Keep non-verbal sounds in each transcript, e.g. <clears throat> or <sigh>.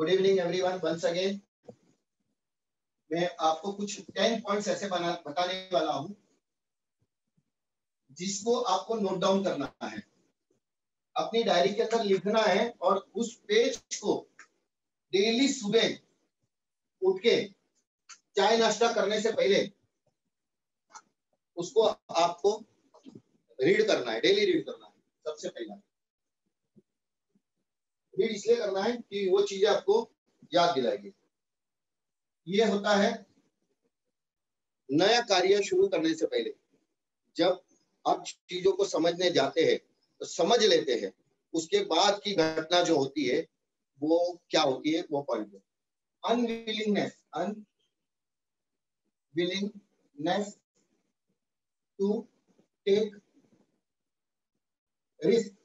Good evening everyone once again मैं आपको कुछ टेन पॉइंट्स ऐसे बना, बताने वाला हूँ, जिसको आपको नोट डाउन करना है। अपनी डायरी के अंदर लिखना है और उस पेज को डेली सुबह उठ के चाय नाश्ता करने से पहले उसको आपको रीड करना है डेली रीड करना है, सबसे पहला। रीड इसलिए करना है कि वो चीज़ें आपको याद दिलाएगी। ये होता है नया कार्य शुरू करने से पहले। जब आप चीज़ों को समझने जाते हैं तो समझ लेते हैं, उसके बाद की घटना जो होती है, वो क्या होती है, वो पॉइंट है। Unwillingness unwillingness to take risk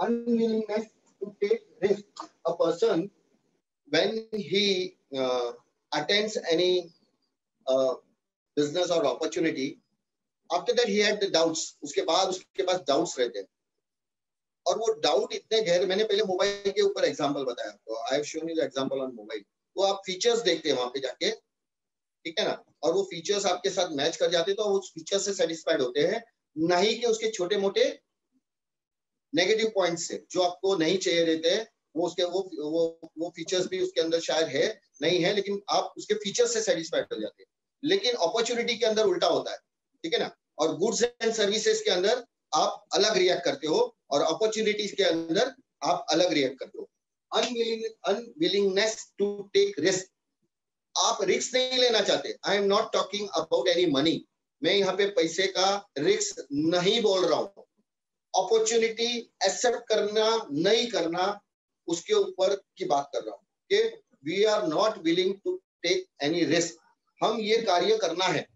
unwillingness to take risk. A person, when he uh, attends any uh, business or opportunity, after that he had the doubts. उसके बाद उसके पास doubts रहते हैं। और वो डाउट इतने गहरे मैंने पहले मोबाइल के ऊपर एग्जांपल बताया आपको। I have shown you example on mobile वो आप फीचर्स देखते हैं वहाँ पे जाके। ठीक है ना? और वो फीचर्स आपके साथ मैच कर जाते हैं तो उस फीचर से सेटिस्फाइड होते हैं। नहीं कि उसके छोटे मोटे नेगेटिव पॉइंट से, जो आपको नहीं चाहिए रहते हैं वो उसके, वो वो वो फीचर्स भी उसके अंदर शायद है, नहीं है, लेकिन आप उसके फीचर्स से सेटिस्फाइड कर जाते हैं। लेकिन अपॉर्चुनिटी के अंदर उल्टा होता है, ठीक है ना? और गुड्स एंड सर्विसेज़ के अंदर आप अलग रिएक्ट करते हो, और अपॉर्चुनिटीज़ के अंदर आप अलग रिएक्ट करते हो। Unwilling unwillingness to take risk आप रिस्क नहीं लेना चाहते। I am not talking about any money मैं यहाँ पे पैसे का रिस्क नहीं बोल रहा हूँ। अपॉर्चुनिटी एक्सेप्ट करना, नहीं करना, उसके ऊपर की बात कर रहा हूँ। कि we are not willing to take any risk हम ये कार्य करना है,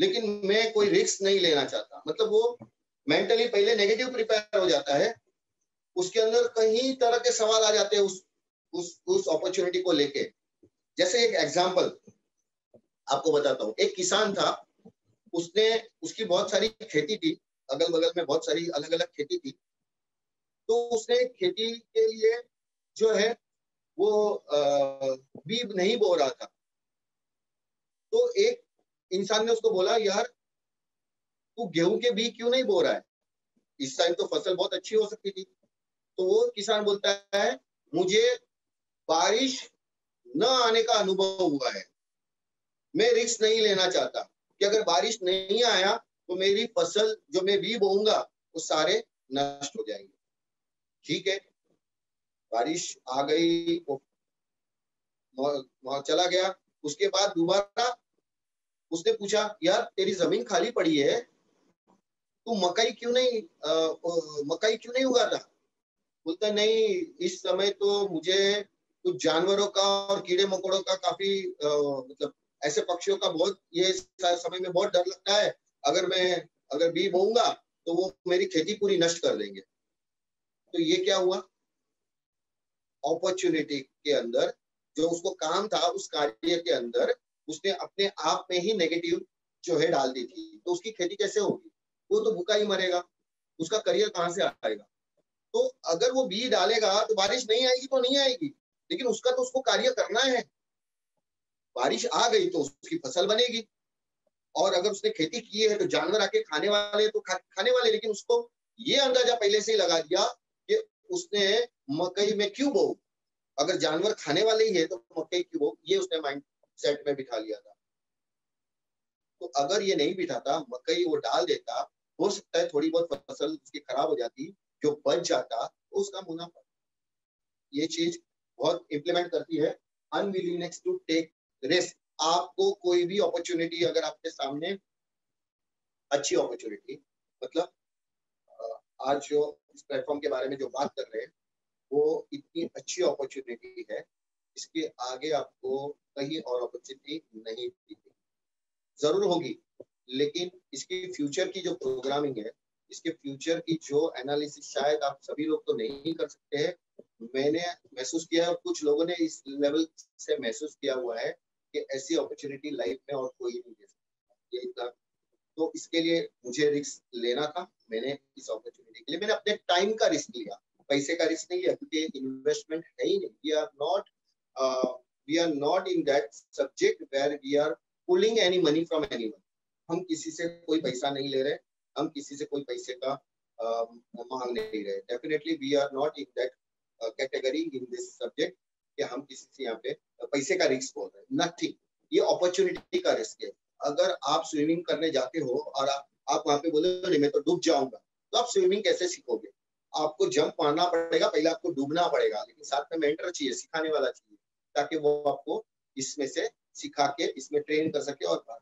लेकिन मैं कोई रिस्क नहीं लेना चाहता। मतलब वो मेंटली पहले नेगेटिव प्रिपेयर हो जाता है, उसके अंदर कई तरह के सवाल आ जाते हैं उस उस उस अपॉर्चुनिटी को लेके। जैसे एक एग्जांपल आपको बताता हूँ। एक किसान था, उसने, उसकी बहुत सारी खेती थी अगल बगल में बहुत सारी अलग अलग खेती थी तो उसने खेती के लिए जो है, वो बी नहीं बो रहा था। तो एक इंसान ने उसको बोला, यार, तू गेहूँ के बी क्यों नहीं बो रहा है? इस टाइम तो फ़सल बहुत अच्छी हो सकती थी। तो वो किसान बोलता है, मुझे बारिश न आने का अनुभव हुआ है। मैं रिस्क नहीं लेना चाहता कि अगर बारिश नहीं आया तो मेरी फ़सल जो मैं भी बोऊँगा वो सारे नष्ट हो जाएँगे। ठीक है? बारिश आ गई चला गया। उसके बाद दोबारा उसने पूछा यार तेरी ज़मीन खाली पड़ी है? तू मकई क्यों नहीं आ, मकई क्यों नहीं उगाता? बोलता नहीं इस समय तो मुझे कुछ जानवरों का और कीड़े मकोड़ों का काफ़ी मतलब ऐसे पक्षियों का बहुत ये समय में बहुत डर लगता है। अगर मैं, अगर बी बोऊँगा तो वो मेरी खेती पूरी नष्ट कर देंगे। तो ये क्या हुआ? अपॉर्चुनिटी के अंदर, जो उसको काम था, उस कार्य के अंदर, उसने अपने आप में ही नेगेटिव जो है डाल दी थी। तो उसकी खेती कैसे होगी? वो तो भूखा ही मरेगा। उसका करियर कहाँ से आएगा? तो अगर वो बी डालेगा तो बारिश नहीं आएगी तो नहीं आएगी। लेकिन उसका तो उसको कार्य करना है। बारिश आ गई तो उसकी फ़सल बनेगी। और अगर उसने खेती की है तो जानवर आके खाने वाले तो खा, खाने वाले लेकिन उसको ये अंदाज़ा पहले से ही लगा दिया कि उसने मकई में क्यों बो अगर जानवर खाने वाले ही है तो मकई क्यों बो ये उसने माइंड सेट में बिठा लिया था। तो अगर ये नहीं बिठाता मकई वो डाल देता हो सकता है थोड़ी बहुत फ़सल उसकी खराब हो जाती जो बच जाता तो उसका मुनाफा। ये चीज़ बहुत इंप्लीमेंट करती है। अनविलिंगनेस टू टेक रिस्क आपको कोई भी अपॉर्चुनिटी अगर आपके सामने, अच्छी अपॉर्चुनिटी मतलब आज जो इस प्लेटफॉर्म के बारे में जो बात कर रहे हैं, वो इतनी अच्छी अपॉर्चुनिटी है, इसके आगे आपको कहीं और अपॉर्चुनिटी नहीं दिखी ज़रूर होगी, लेकिन इसके फ्यूचर की जो प्रोग्रामिंग है, इसके फ्यूचर की जो एनालिसिस शायद आप सभी लोग तो नहीं कर सकते हैं। मैंने महसूस किया है कुछ लोगों ने इस लेवल से महसूस किया हुआ है कि ऐसी अपॉर्चुनिटी लाइफ में और कोई नहीं दे सकता। ये इतना। तो इसके लिए मुझे रिस्क लेना था। मैंने इस अपॉर्चुनिटी के लिए मैंने अपने टाइम का रिस्क लिया। पैसे का रिस्क नहीं है क्योंकि इन्वेस्टमेंट है ही नहीं। We are not we are not in that subject where we are pulling any money from any हम किसी से कोई पैसा नहीं ले रहे हम किसी से कोई पैसे का uh, मांग नहीं रहे। Definitely we are not in that category in this subject कि हम किसी से यहाँ पे पैसे का रिस्क बोल रहे हैं। नथिंग ये अपॉर्चुनिटी का रिस्क है। अगर आप स्विमिंग करने जाते हो और आप, आप वहाँ पे बोले नहीं मैं तो डूब जाऊँगा। तो आप स्विमिंग कैसे सीखोगे? आपको जंप मारना पड़ेगा पहले आपको डूबना पड़ेगा लेकिन साथ में मेंटर चाहिए सिखाने वाला चाहिए ताकि वो आपको इसमें से सिखा के इसमें ट्रेन कर सके और बाहर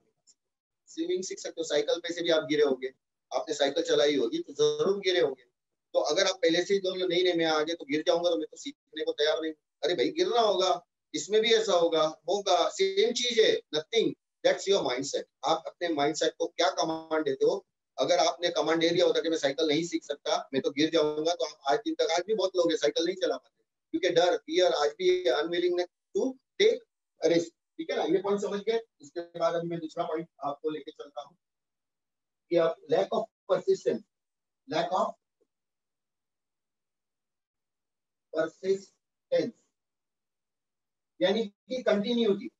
स्विमिंग सीख सकते हो। साइकिल पे से भी आप गिरे होंगे। आपने साइकिल चलाई होगी तो ज़रूर गिरे होंगे। तो अगर आप पहले से ही दोनों नहीं नहीं मैं आगे तो गिर जाऊँगा तो मैं तो सीखने को तैयार नहीं अरे भाई, गिरना होगा, इसमें भी ऐसा होगा होगा सेम चीज़ है नथिंग दैट्स योर माइंडसेट आप अपने माइंडसेट को क्या कमांड देते हो? अगर आपने कमांड दे दिया होता कि मैं साइकिल नहीं सीख सकता, मैं तो गिर जाऊँगा तो आप आज दिन तक, आज भी बहुत लोग साइकिल नहीं चला पाते। क्योंकि डर फियर आज भी अनविलिंग टू टेक रिस्क ठीक है ना? ये पॉइंट समझ गए? इसके बाद अभी मैं दूसरा पॉइंट आपको लेके चलता हूँ। कि आप lack of persistence lack of persistence यानी कि कंटिन्यूटी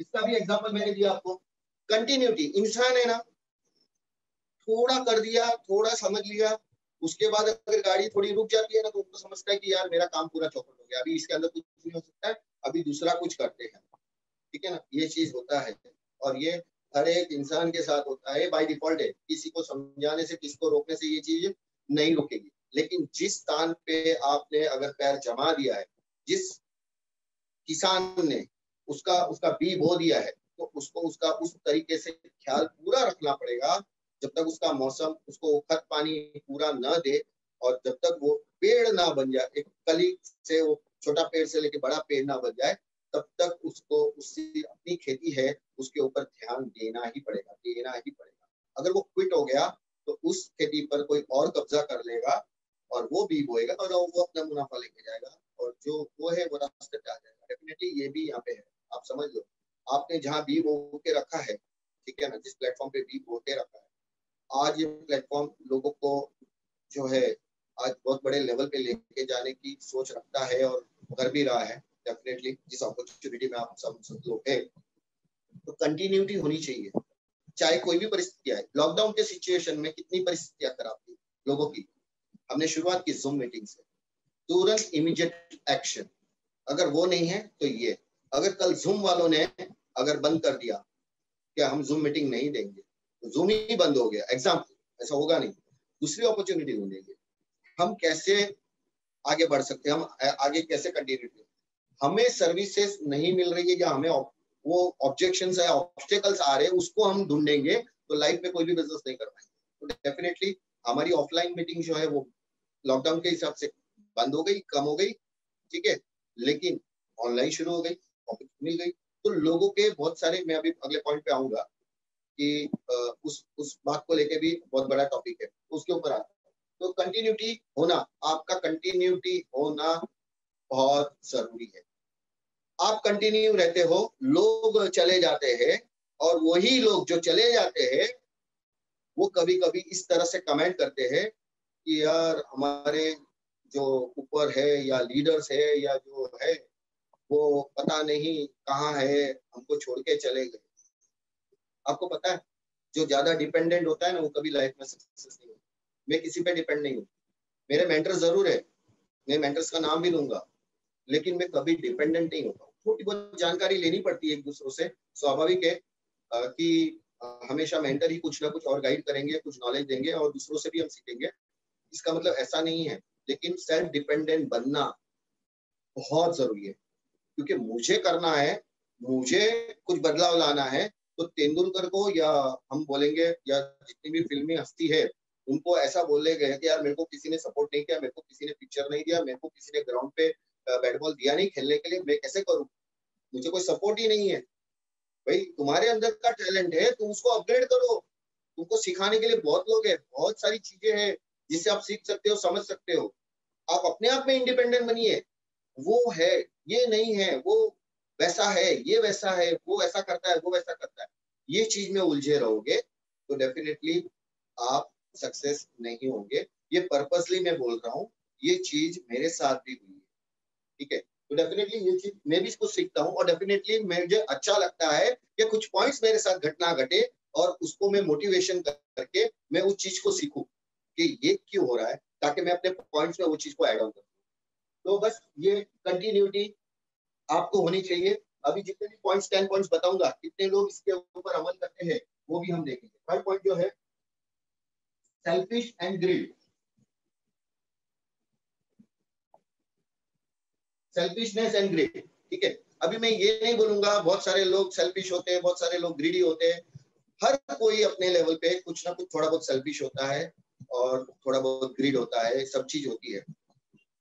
इसका भी एग्जांपल मैंने दिया आपको। कंटिन्यूटी इंसान है ना, थोड़ा कर दिया, थोड़ा समझ लिया, उसके बाद अगर गाड़ी थोड़ी रुक जाती है ना तो उसको समझता है कि यार मेरा काम पूरा चौपट हो गया, अभी इसके अंदर कुछ नहीं हो सकता है, अभी दूसरा कुछ करते हैं। ठीक है ना? ये चीज़ होता है। और ये हर एक इंसान के साथ होता है बाई डिफ़ॉल्ट है। किसी को समझाने से, किसी को रोकने से ये चीज़ नहीं रुकेगी। लेकिन जिस स्थान पे आपने अगर पैर जमा दिया है, जिस किसान ने उसका उसका बी बो दिया है तो उसको उसका उस तरीके से ख्याल पूरा रखना पड़ेगा। जब तक उसका मौसम, उसको खत पानी पूरा न दे और जब तक वो पेड़ ना बन जाए, एक कली से वो छोटा पेड़ से लेके बड़ा पेड़ ना बन जाए, तब तक उसको उसकी अपनी खेती है, उसके ऊपर ध्यान देना ही पड़ेगा, देना ही पड़ेगा। अगर वो क्विट हो गया तो उस खेती पर कोई और कब्जा कर लेगा और वो भी बोएगा और वो अपना मुनाफा लेके जाएगा, और जो वो है वो रास्ते पे आ जाएगा। डेफिनेटली ये भी यहाँ पे है, आप समझ लो। आपने जहाँ बी बो के रखा है, ठीक है ना, जिस प्लेटफॉर्म पे बी बो के रखा है, आज ये प्लेटफॉर्म लोगों को जो है, आज बहुत बड़े लेवल पे लेके जाने की सोच रखता है और कर भी रहा है डेफिनेटली जिस अपॉर्चुनिटी में आप सब सब लोग हैं। तो कंटिन्यूटी होनी चाहिए। चाहे कोई भी परिस्थिति आए लॉकडाउन के सिचुएशन में कितनी परिस्थितियाँ खराब थी लोगों की हमने शुरुआत की जूम मीटिंग से। तुरंत इमीडिएट एक्शन अगर वो नहीं है तो ये। अगर कल जूम वालों ने अगर बंद कर दिया, क्या हम जूम मीटिंग नहीं देंगे? जूम ही बंद हो गया। एग्ज़ाम्पल ऐसा होगा नहीं। दूसरी अपॉर्चुनिटी ढूंढेंगे। हम कैसे आगे बढ़ सकते हैं? हम आगे कैसे कंटिन्यू हमें सर्विसेज़ नहीं मिल रही है या हमें वो ऑब्जेक्शन है ऑब्स्टेकल्स आ रहे हैं, उसको हम ढूंढेंगे तो लाइफ में कोई भी बिज़नेस नहीं कर पाएँगे। तो डेफिनेटली हमारी ऑफलाइन मीटिंग जो है, वो लॉकडाउन के हिसाब से बंद हो गई, कम हो गई, ठीक है? लेकिन ऑनलाइन शुरू हो गई मिल गई। तो लोगों के बहुत सारे, मैं अभी अगले पॉइंट पे आऊँगा कि उस उस बात को लेके भी बहुत बड़ा टॉपिक है। उसके ऊपर आता तो कंटिन्यूटी होना, आपका कंटिन्यूटी होना बहुत ज़रूरी है। आप कंटिन्यू रहते हो, लोग चले जाते हैं और वही लोग जो चले जाते हैं, वो कभी कभी इस तरह से कमेंट करते हैं कि यार हमारे जो ऊपर है या लीडर्स है या जो है, वो पता नहीं कहाँ है, हमको छोड़ के चले गए। आपको पता है, जो ज़्यादा डिपेंडेंट होता है ना, वो कभी लाइफ में सक्सेस नहीं होता। मैं किसी पे डिपेंड नहीं हूँ। मेरे मेंटर ज़रूर है। मैं मेंटर्स का नाम भी लूँगा। लेकिन मैं कभी डिपेंडेंट नहीं होता थोड़ी बहुत जानकारी लेनी पड़ती है एक दूसरों से। स्वाभाविक है कि हमेशा मेंटर ही कुछ ना कुछ और गाइड करेंगे, कुछ नॉलेज देंगे और दूसरों से भी हम सीखेंगे। इसका मतलब ऐसा नहीं है, लेकिन सेल्फ डिपेंडेंट बनना बहुत ज़रूरी है, क्योंकि मुझे करना है, मुझे कुछ बदलाव लाना है तो तेंदुलकर को या हम बोलेंगे, या जितनी भी फिल्मी हस्ती है, उनको ऐसा बोले गए कि यार मेरे को किसी ने सपोर्ट नहीं किया, मेरे को किसी ने पिक्चर नहीं दिया, मेरे को किसी ने ग्राउंड पे बैट बॉल दिया नहीं खेलने के लिए, मैं कैसे करूँ? मुझे कोई सपोर्ट ही नहीं है। भाई, तुम्हारे अंदर का टैलेंट है, तुम उसको अपग्रेड करो। तुमको सिखाने के लिए बहुत लोग हैं, बहुत सारी चीज़ें हैं। जिससे आप सीख सकते हो, समझ सकते हो। आप अपने आप में इंडिपेंडेंट बनिए। वो है, ये नहीं है, वो वैसा है, ये वैसा है, वो ऐसा करता है, वो वैसा करता है। ये चीज़ में उलझे रहोगे तो डेफिनेटली आप सक्सेस नहीं होंगे। ये पर्पसली मैं बोल रहा हूँ, ये चीज़ मेरे साथ भी हुई है। ठीक है? तो डेफिनेटली ये चीज़ मैं भी इसको सीखता हूँ और डेफिनेटली मुझे अच्छा लगता है कि कुछ पॉइंट्स मेरे साथ घटना घटे और उसको मैं मोटिवेशन करके मैं उस चीज़ को सीखूं। कि ये क्यों हो रहा है, ताकि मैं अपने पॉइंट्स में वो चीज़ को ऐड ऑन करूँ तो बस ये कंटिन्यूटी आपको होनी चाहिए। अभी जितने भी पॉइंट्स टेन पॉइंट्स बताऊँगा, कितने लोग इसके ऊपर अमल करते हैं, वो भी हम देखेंगे। थर्ड पॉइंट जो है selfish and greed selfishness and greed ठीक है? अभी मैं ये नहीं बोलूँगा, बहुत सारे लोग सेल्फिश होते हैं, बहुत सारे लोग ग्रीडी होते हैं। हर कोई अपने लेवल पे कुछ ना कुछ थोड़ा बहुत सेल्फिश होता है। और थोड़ा बहुत ग्रीड होता है, सब चीज़ होती है।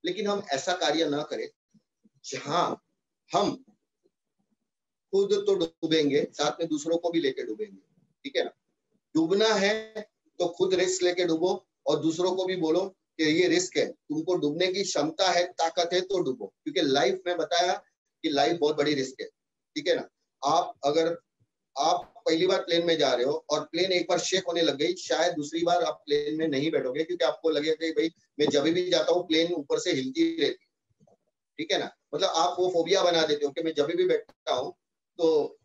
लेकिन हम ऐसा कार्य ना करें, जहाँ हम खुद तो डूबेंगे, साथ में दूसरों को भी लेके डूबेंगे, ठीक है ना? डूबना है तो खुद रिस्क लेके डूबो और दूसरों को भी बोलो कि ये रिस्क है। तुमको डूबने की क्षमता है, ताकत है तो डूबो। क्योंकि लाइफ में बताया कि लाइफ बहुत बड़ी रिस्क है, ठीक है ना? आप अगर, आप पहली बार प्लेन में जा रहे हो और प्लेन एक बार शेक होने लग गई शायद दूसरी बार आप प्लेन में नहीं बैठोगे क्योंकि आपको लगेगा कि भाई मैं जब भी जाता हूँ प्लेन ऊपर से हिलती रहती ठीक है ना? मतलब आप वो फोबिया बना देते हो कि मैं जब भी बैठता हूँ तो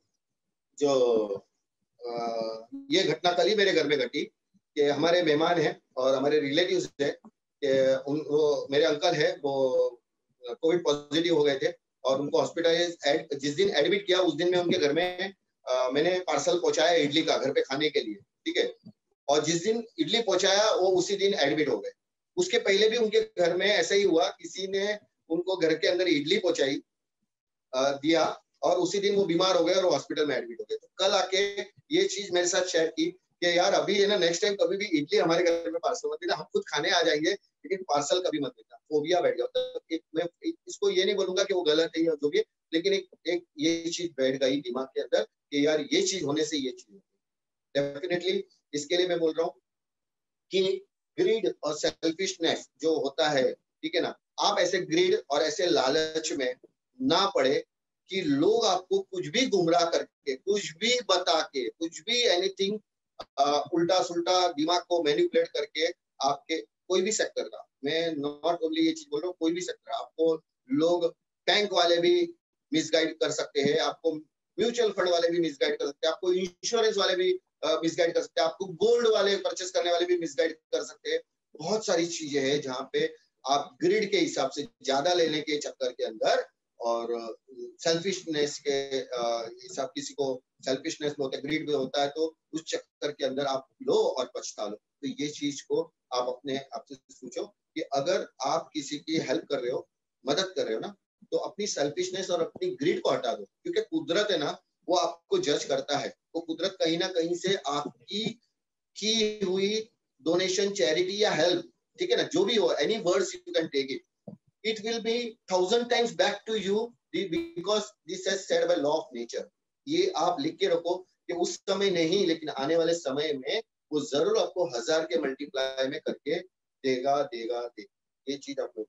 जो आ, ये घटना कल ही मेरे घर में घटी कि हमारे मेहमान हैं और हमारे रिलेटिव्स है कि उन वो मेरे अंकल है वो कोविड पॉजिटिव हो गए थे और उनको हॉस्पिटलाइज जिस दिन एडमिट किया उस दिन में उनके घर में मैंने पार्सल पहुँचाया इडली का घर पे खाने के लिए, ठीक है? और जिस दिन इडली पहुँचाया, वो उसी दिन एडमिट हो गए। उसके पहले भी उनके घर में ऐसा ही हुआ, किसी ने उनको घर के अंदर इडली पहुंचाई दिया और उसी दिन वो बीमार हो गए और हॉस्पिटल में एडमिट हो गए। तो कल आके ये चीज़ मेरे साथ शेयर की कि यार अभी है ना नेक्स्ट टाइम कभी भी इडली हमारे घर में पार्सल मत देना, हम खुद खाने आ जाएँगे, लेकिन पार्सल कभी मत देना। फोबिया बैठ गया। एक, मैं इसको ये नहीं बोलूँगा कि वो गलत है या जो भी लेकिन एक एक ये चीज़ बैठ गई दिमाग के अंदर कि यार ये चीज़ होने से ये चीज़ डेफिनेटली इसके लिए मैं बोल रहा हूँ कि ग्रीड और सेल्फिशनेस जो होता है, ठीक है ना, आप ऐसे ग्रीड और ऐसे लालच में ना पड़े कि लोग आपको कुछ भी गुमराह करके, कुछ भी बता के, कुछ भी एनीथिंग उल्टा सुल्टा दिमाग को मैनिपुलेट करके आपके कोई भी सेक्टर का, मैं नॉट ओनली ये चीज़ बोल रहा हूँ, कोई भी सेक्टर आपको लोग बैंक वाले भी मिसगाइड कर सकते हैं, आपको म्यूचुअल फंड वाले भी मिसगाइड कर सकते हैं, आपको इंश्योरेंस वाले भी मिसगाइड कर सकते हैं, आपको गोल्ड वाले परचेस करने वाले भी मिसगाइड कर सकते हैं। बहुत सारी चीज़ें हैं जहाँ पे आप ग्रिड के हिसाब से ज़्यादा लेने के चक्कर के अंदर और सेल्फिशनेस के हिसाब किसी को सेल्फिशनेस में होता है ग्रीड में होता है तो उस चक्कर के अंदर आप लो और पछता लो। तो ये चीज़ को आप अपने आप से सोचो कि अगर आप किसी की हेल्प कर रहे हो, मदद कर रहे हो ना तो अपनी सेल्फिशनेस और अपनी ग्रीड को हटा दो। क्योंकि कुदरत है ना, वो आपको जज करता है। वो कुदरत कहीं ना कहीं से आपकी की हुई डोनेशन चैरिटी या हेल्प ठीक है ना, जो भी हो any words you can take it it will be thousand times back to you because this is said by law of nature. ये आप लिख के रखो कि उस समय नहीं, लेकिन आने वाले समय में वो ज़रूर आपको हज़ार के मल्टीप्लाई में करके देगा देगा देगा। ये चीज़ आप लोग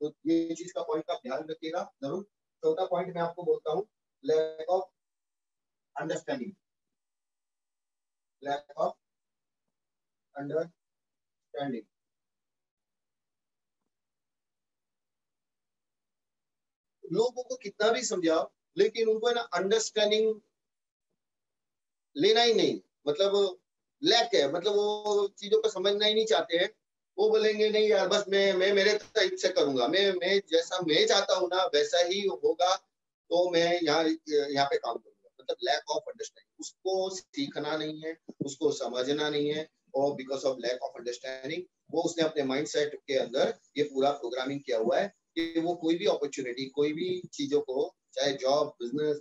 तो ये चीज़ का पॉइंट का ध्यान रखिएगा, ज़रूर। चौथा पॉइंट मैं आपको बोलता हूँ lack of understanding lack of understanding लोगों को कितना भी समझाओ, लेकिन उनको ना अंडरस्टैंडिंग लेना ही नहीं। मतलब लैक है। मतलब वो चीज़ों को समझना ही नहीं चाहते हैं। वो बोलेंगे, नहीं यार, बस मैं मैं मेरे टाइप से करूँगा। मैं मैं जैसा मैं चाहता हूँ ना, वैसा ही होगा तो मैं यहाँ यहाँ पे काम करूँगा। मतलब लैक ऑफ़ अंडरस्टैंडिंग उसको सीखना नहीं है, उसको समझना नहीं है, और because of lack of understanding वो उसने अपने माइंड सेट के अंदर ये पूरा प्रोग्रामिंग किया हुआ है। कि वो कोई भी अपॉर्चुनिटी कोई भी चीज़ों को, चाहे job business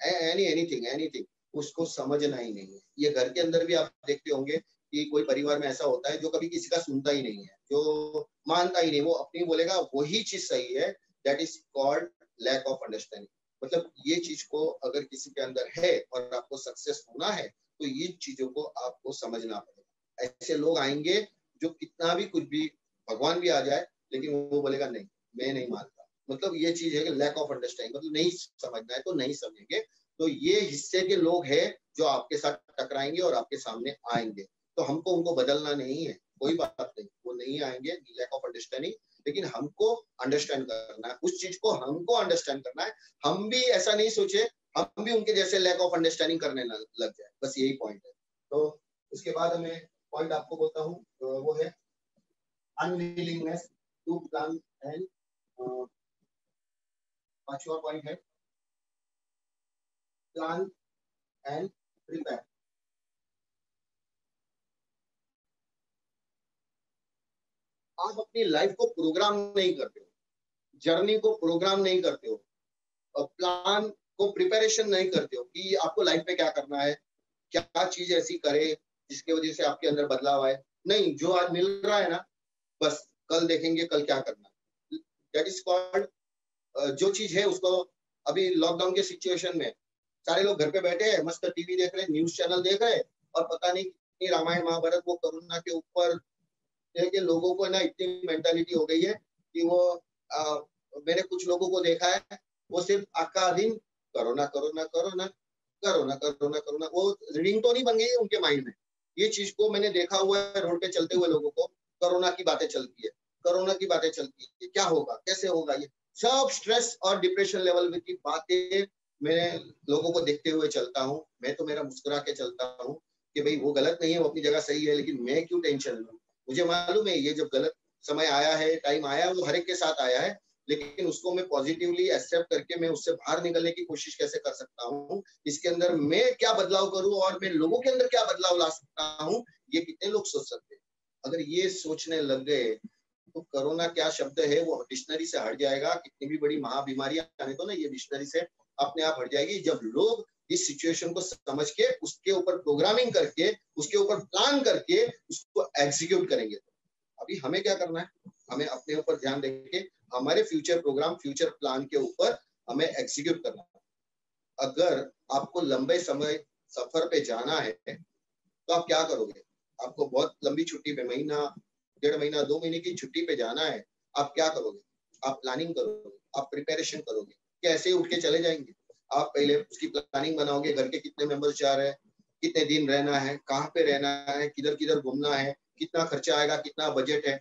any anything anything उसको समझना ही नहीं है। ये घर के अंदर भी आप देखते होंगे कि कोई परिवार में ऐसा होता है जो कभी किसी का सुनता ही नहीं है, जो मानता ही नहीं, वो अपनी बोलेगा, वही चीज़ सही है that is called lack of understanding मतलब ये चीज़ को अगर किसी के अंदर है और आपको सक्सेस होना है तो ये चीज़ों को आपको समझना पड़ेगा। ऐसे लोग आएँगे जो कितना भी कुछ भी, भगवान भी आ जाए, लेकिन वो बोलेगा नहीं। मैं नहीं मानता। मतलब ये चीज़ है कि लैक ऑफ़ अंडरस्टैंडिंग मतलब नहीं समझना है तो नहीं समझेंगे। तो ये हिस्से के लोग हैं जो आपके साथ टकराएँगे और आपके सामने आएँगे। तो हमको उनको बदलना नहीं है, कोई बात नहीं। वो नहीं आएँगे लैक ऑफ़ अंडरस्टैंडिंग लेकिन हमको अंडरस्टैंड करना है। उस चीज़ को हमको अंडरस्टैंड करना है। हम भी ऐसा नहीं सोचे, हम भी उनके जैसे लैक ऑफ़ अंडरस्टैंडिंग करने लग जाए। बस यही पॉइंट है। तो उसके बाद मैं पॉइंट आपको बोलता हूँ। वो है अनविलिंगनेस टू प्लान एंड पांचवा पॉइंट है। प्लान एंड प्रिपेयर आप अपनी लाइफ को प्रोग्राम नहीं करते हो। जर्नी को प्रोग्राम नहीं करते हो। और प्लान को प्रिपरेशन नहीं करते हो कि आपको लाइफ में क्या करना है, क्या चीज़ ऐसी करे जिसकी वजह से आपके अंदर बदलाव आए। नहीं, जो आज मिल रहा है ना, बस कल देखेंगे, कल क्या करना दैट इज़ कॉल्ड जो चीज़ है उसको अभी लॉकडाउन के सिचुएशन में सारे लोग घर पे बैठे हैं मस्त टीवी देख रहे न्यूज़ चैनल देख रहे और पता नहीं रामायण महाभारत वो कोरोना के ऊपर कि लोगों को ना इतनी मेंटालिटी हो गई है कि वो आ, मैंने कुछ लोगों को देखा है वो सिर्फ़ आका दिन corona corona corona corona corona corona वो रीडिंग तो नहीं बन गई है उनके माइंड में। ये चीज़ को मैंने देखा हुआ है रोड पे चलते हुए लोगों को कोरोना की बातें चलती है। कोरोना की बातें चलती है क्या होगा, कैसे होगा ये? सब स्ट्रेस और डिप्रेशन लेवल में की बातें मैं लोगों को देखते हुए चलता हूँ। मैं तो मेरा मुस्कुरा के चलता हूँ कि भाई वो गलत नहीं है, वो अपनी जगह सही है, लेकिन मैं क्यों टेंशन लू? मुझे मालूम है ये जब गलत समय आया है टाइम आया वो हर एक के साथ आया है, लेकिन उसको मैं पॉजिटिवली एक्सेप्ट करके मैं उससे बाहर निकलने की कोशिश कैसे कर सकता हूँ? इसके अंदर मैं क्या बदलाव करूँ और मैं लोगों के अंदर क्या बदलाव ला सकता हूँ? ये कितने लोग सोच सकते हैं? अगर ये सोचने लग गए तो कोरोना क्या शब्द है, वो डिक्शनरी से हट जाएगा। कितनी भी बड़ी महाबीमारियाँ आने तो ना ये डिक्शनरी से अपने आप हट जाएगी। जब लोग इस सिचुएशन को समझ के, उसके ऊपर प्रोग्रामिंग करके, उसके ऊपर प्लान करके, उसको एग्जीक्यूट करेंगे अभी हमें क्या करना है? हमें अपने ऊपर ध्यान देके हमारे फ्यूचर प्रोग्राम फ्यूचर प्लान के ऊपर हमें एग्जीक्यूट करना है। अगर आपको लंबे समय सफ़र पे जाना है तो आप क्या करोगे? आपको बहुत लंबी छुट्टी पे महीना डेढ़ महीना, दो महीने की छुट्टी पे जाना है, आप क्या करोगे? आप प्लानिंग करोगे? आप प्रिपेरेशन करोगे? कैसे उठ के चले जाएँगे? आप पहले उसकी प्लानिंग बनाओगे, घर के कितने मेंबर्स जा रहे हैं, कितने दिन रहना है, कहाँ पे रहना है किधर किधर घूमना है, कितना खर्चा आएगा, कितना बजट है,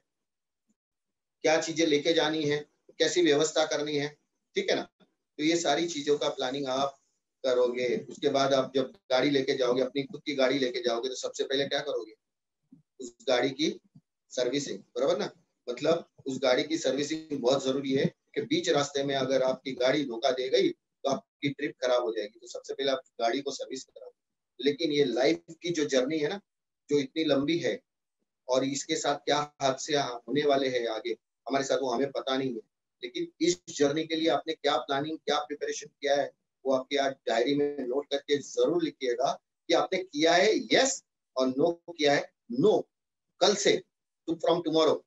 क्या चीज़ें लेके जानी है, कैसी व्यवस्था करनी है, ठीक है ना? तो ये सारी चीज़ों का प्लानिंग आप करोगे। उसके बाद आप जब गाड़ी लेके जाओगे, अपनी खुद की गाड़ी लेके जाओगे तो सबसे पहले क्या करोगे? उस गाड़ी की सर्विसिंग बराबर ना? मतलब उस गाड़ी की सर्विसिंग बहुत ज़रूरी है कि बीच रास्ते में अगर आपकी गाड़ी धोखा दे गई तो आपकी ट्रिप खराब हो जाएगी। तो सबसे पहले आप गाड़ी को सर्विस कराओ। लेकिन ये लाइफ की जो जर्नी है ना, जो इतनी लंबी है, और इसके साथ क्या हादसे होने वाले हैं आगे, हमारे साथ वो हमें पता नहीं है। लेकिन इस जर्नी के लिए आपने क्या प्लानिंग क्या प्रिपरेशन किया है, वो आपके आज डायरी में नोट करके ज़रूर लिखिएगा कि आपने किया है यस और नो किया है। नो कल से। टू फ्रॉम टुमारो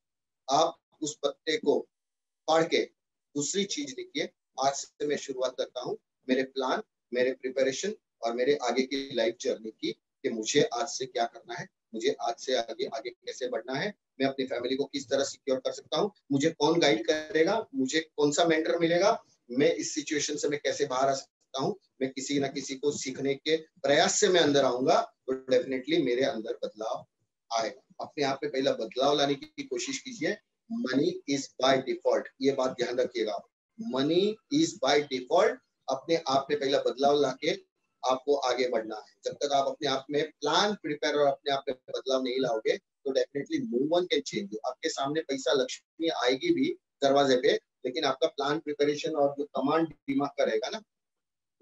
आप उस पत्ते को पढ़ के दूसरी चीज़ लिखिए। आज से मैं शुरुआत करता हूँ मेरे प्लान मेरे प्रिपरेशन और मेरे आगे की लाइफ जर्नी की कि मुझे आज से क्या करना है, मुझे आज से आगे आगे कैसे बढ़ना है, मैं अपनी फैमिली को किस तरह सिक्योर कर सकता हूँ, मुझे कौन गाइड करेगा, मुझे कौन सा मेंटर मिलेगा, मैं इस सिचुएशन से मैं कैसे बाहर आ सकता हूँ, मैं किसी ना किसी को सीखने के प्रयास से मैं अंदर आऊँगा तो डेफिनेटली मेरे अंदर बदलाव आएगा। अपने आप में पहला बदलाव लाने की कोशिश कीजिए। मनी इज़ बाय डिफ़ॉल्ट ये बात ध्यान रखिएगा। मनी इज़ बाय डिफ़ॉल्ट अपने आप में पहला बदलाव लाके आपको आगे बढ़ना है। जब तक आप अपने आप में प्लान प्रिपेयर और अपने आप में बदलाव नहीं लाओगे तो definitely no one can change you आपके सामने पैसा लक्ष्मी आएगी भी दरवाजे पे, लेकिन आपका प्लान प्रिपरेशन और जो कमांड दिमाग का रहेगा ना,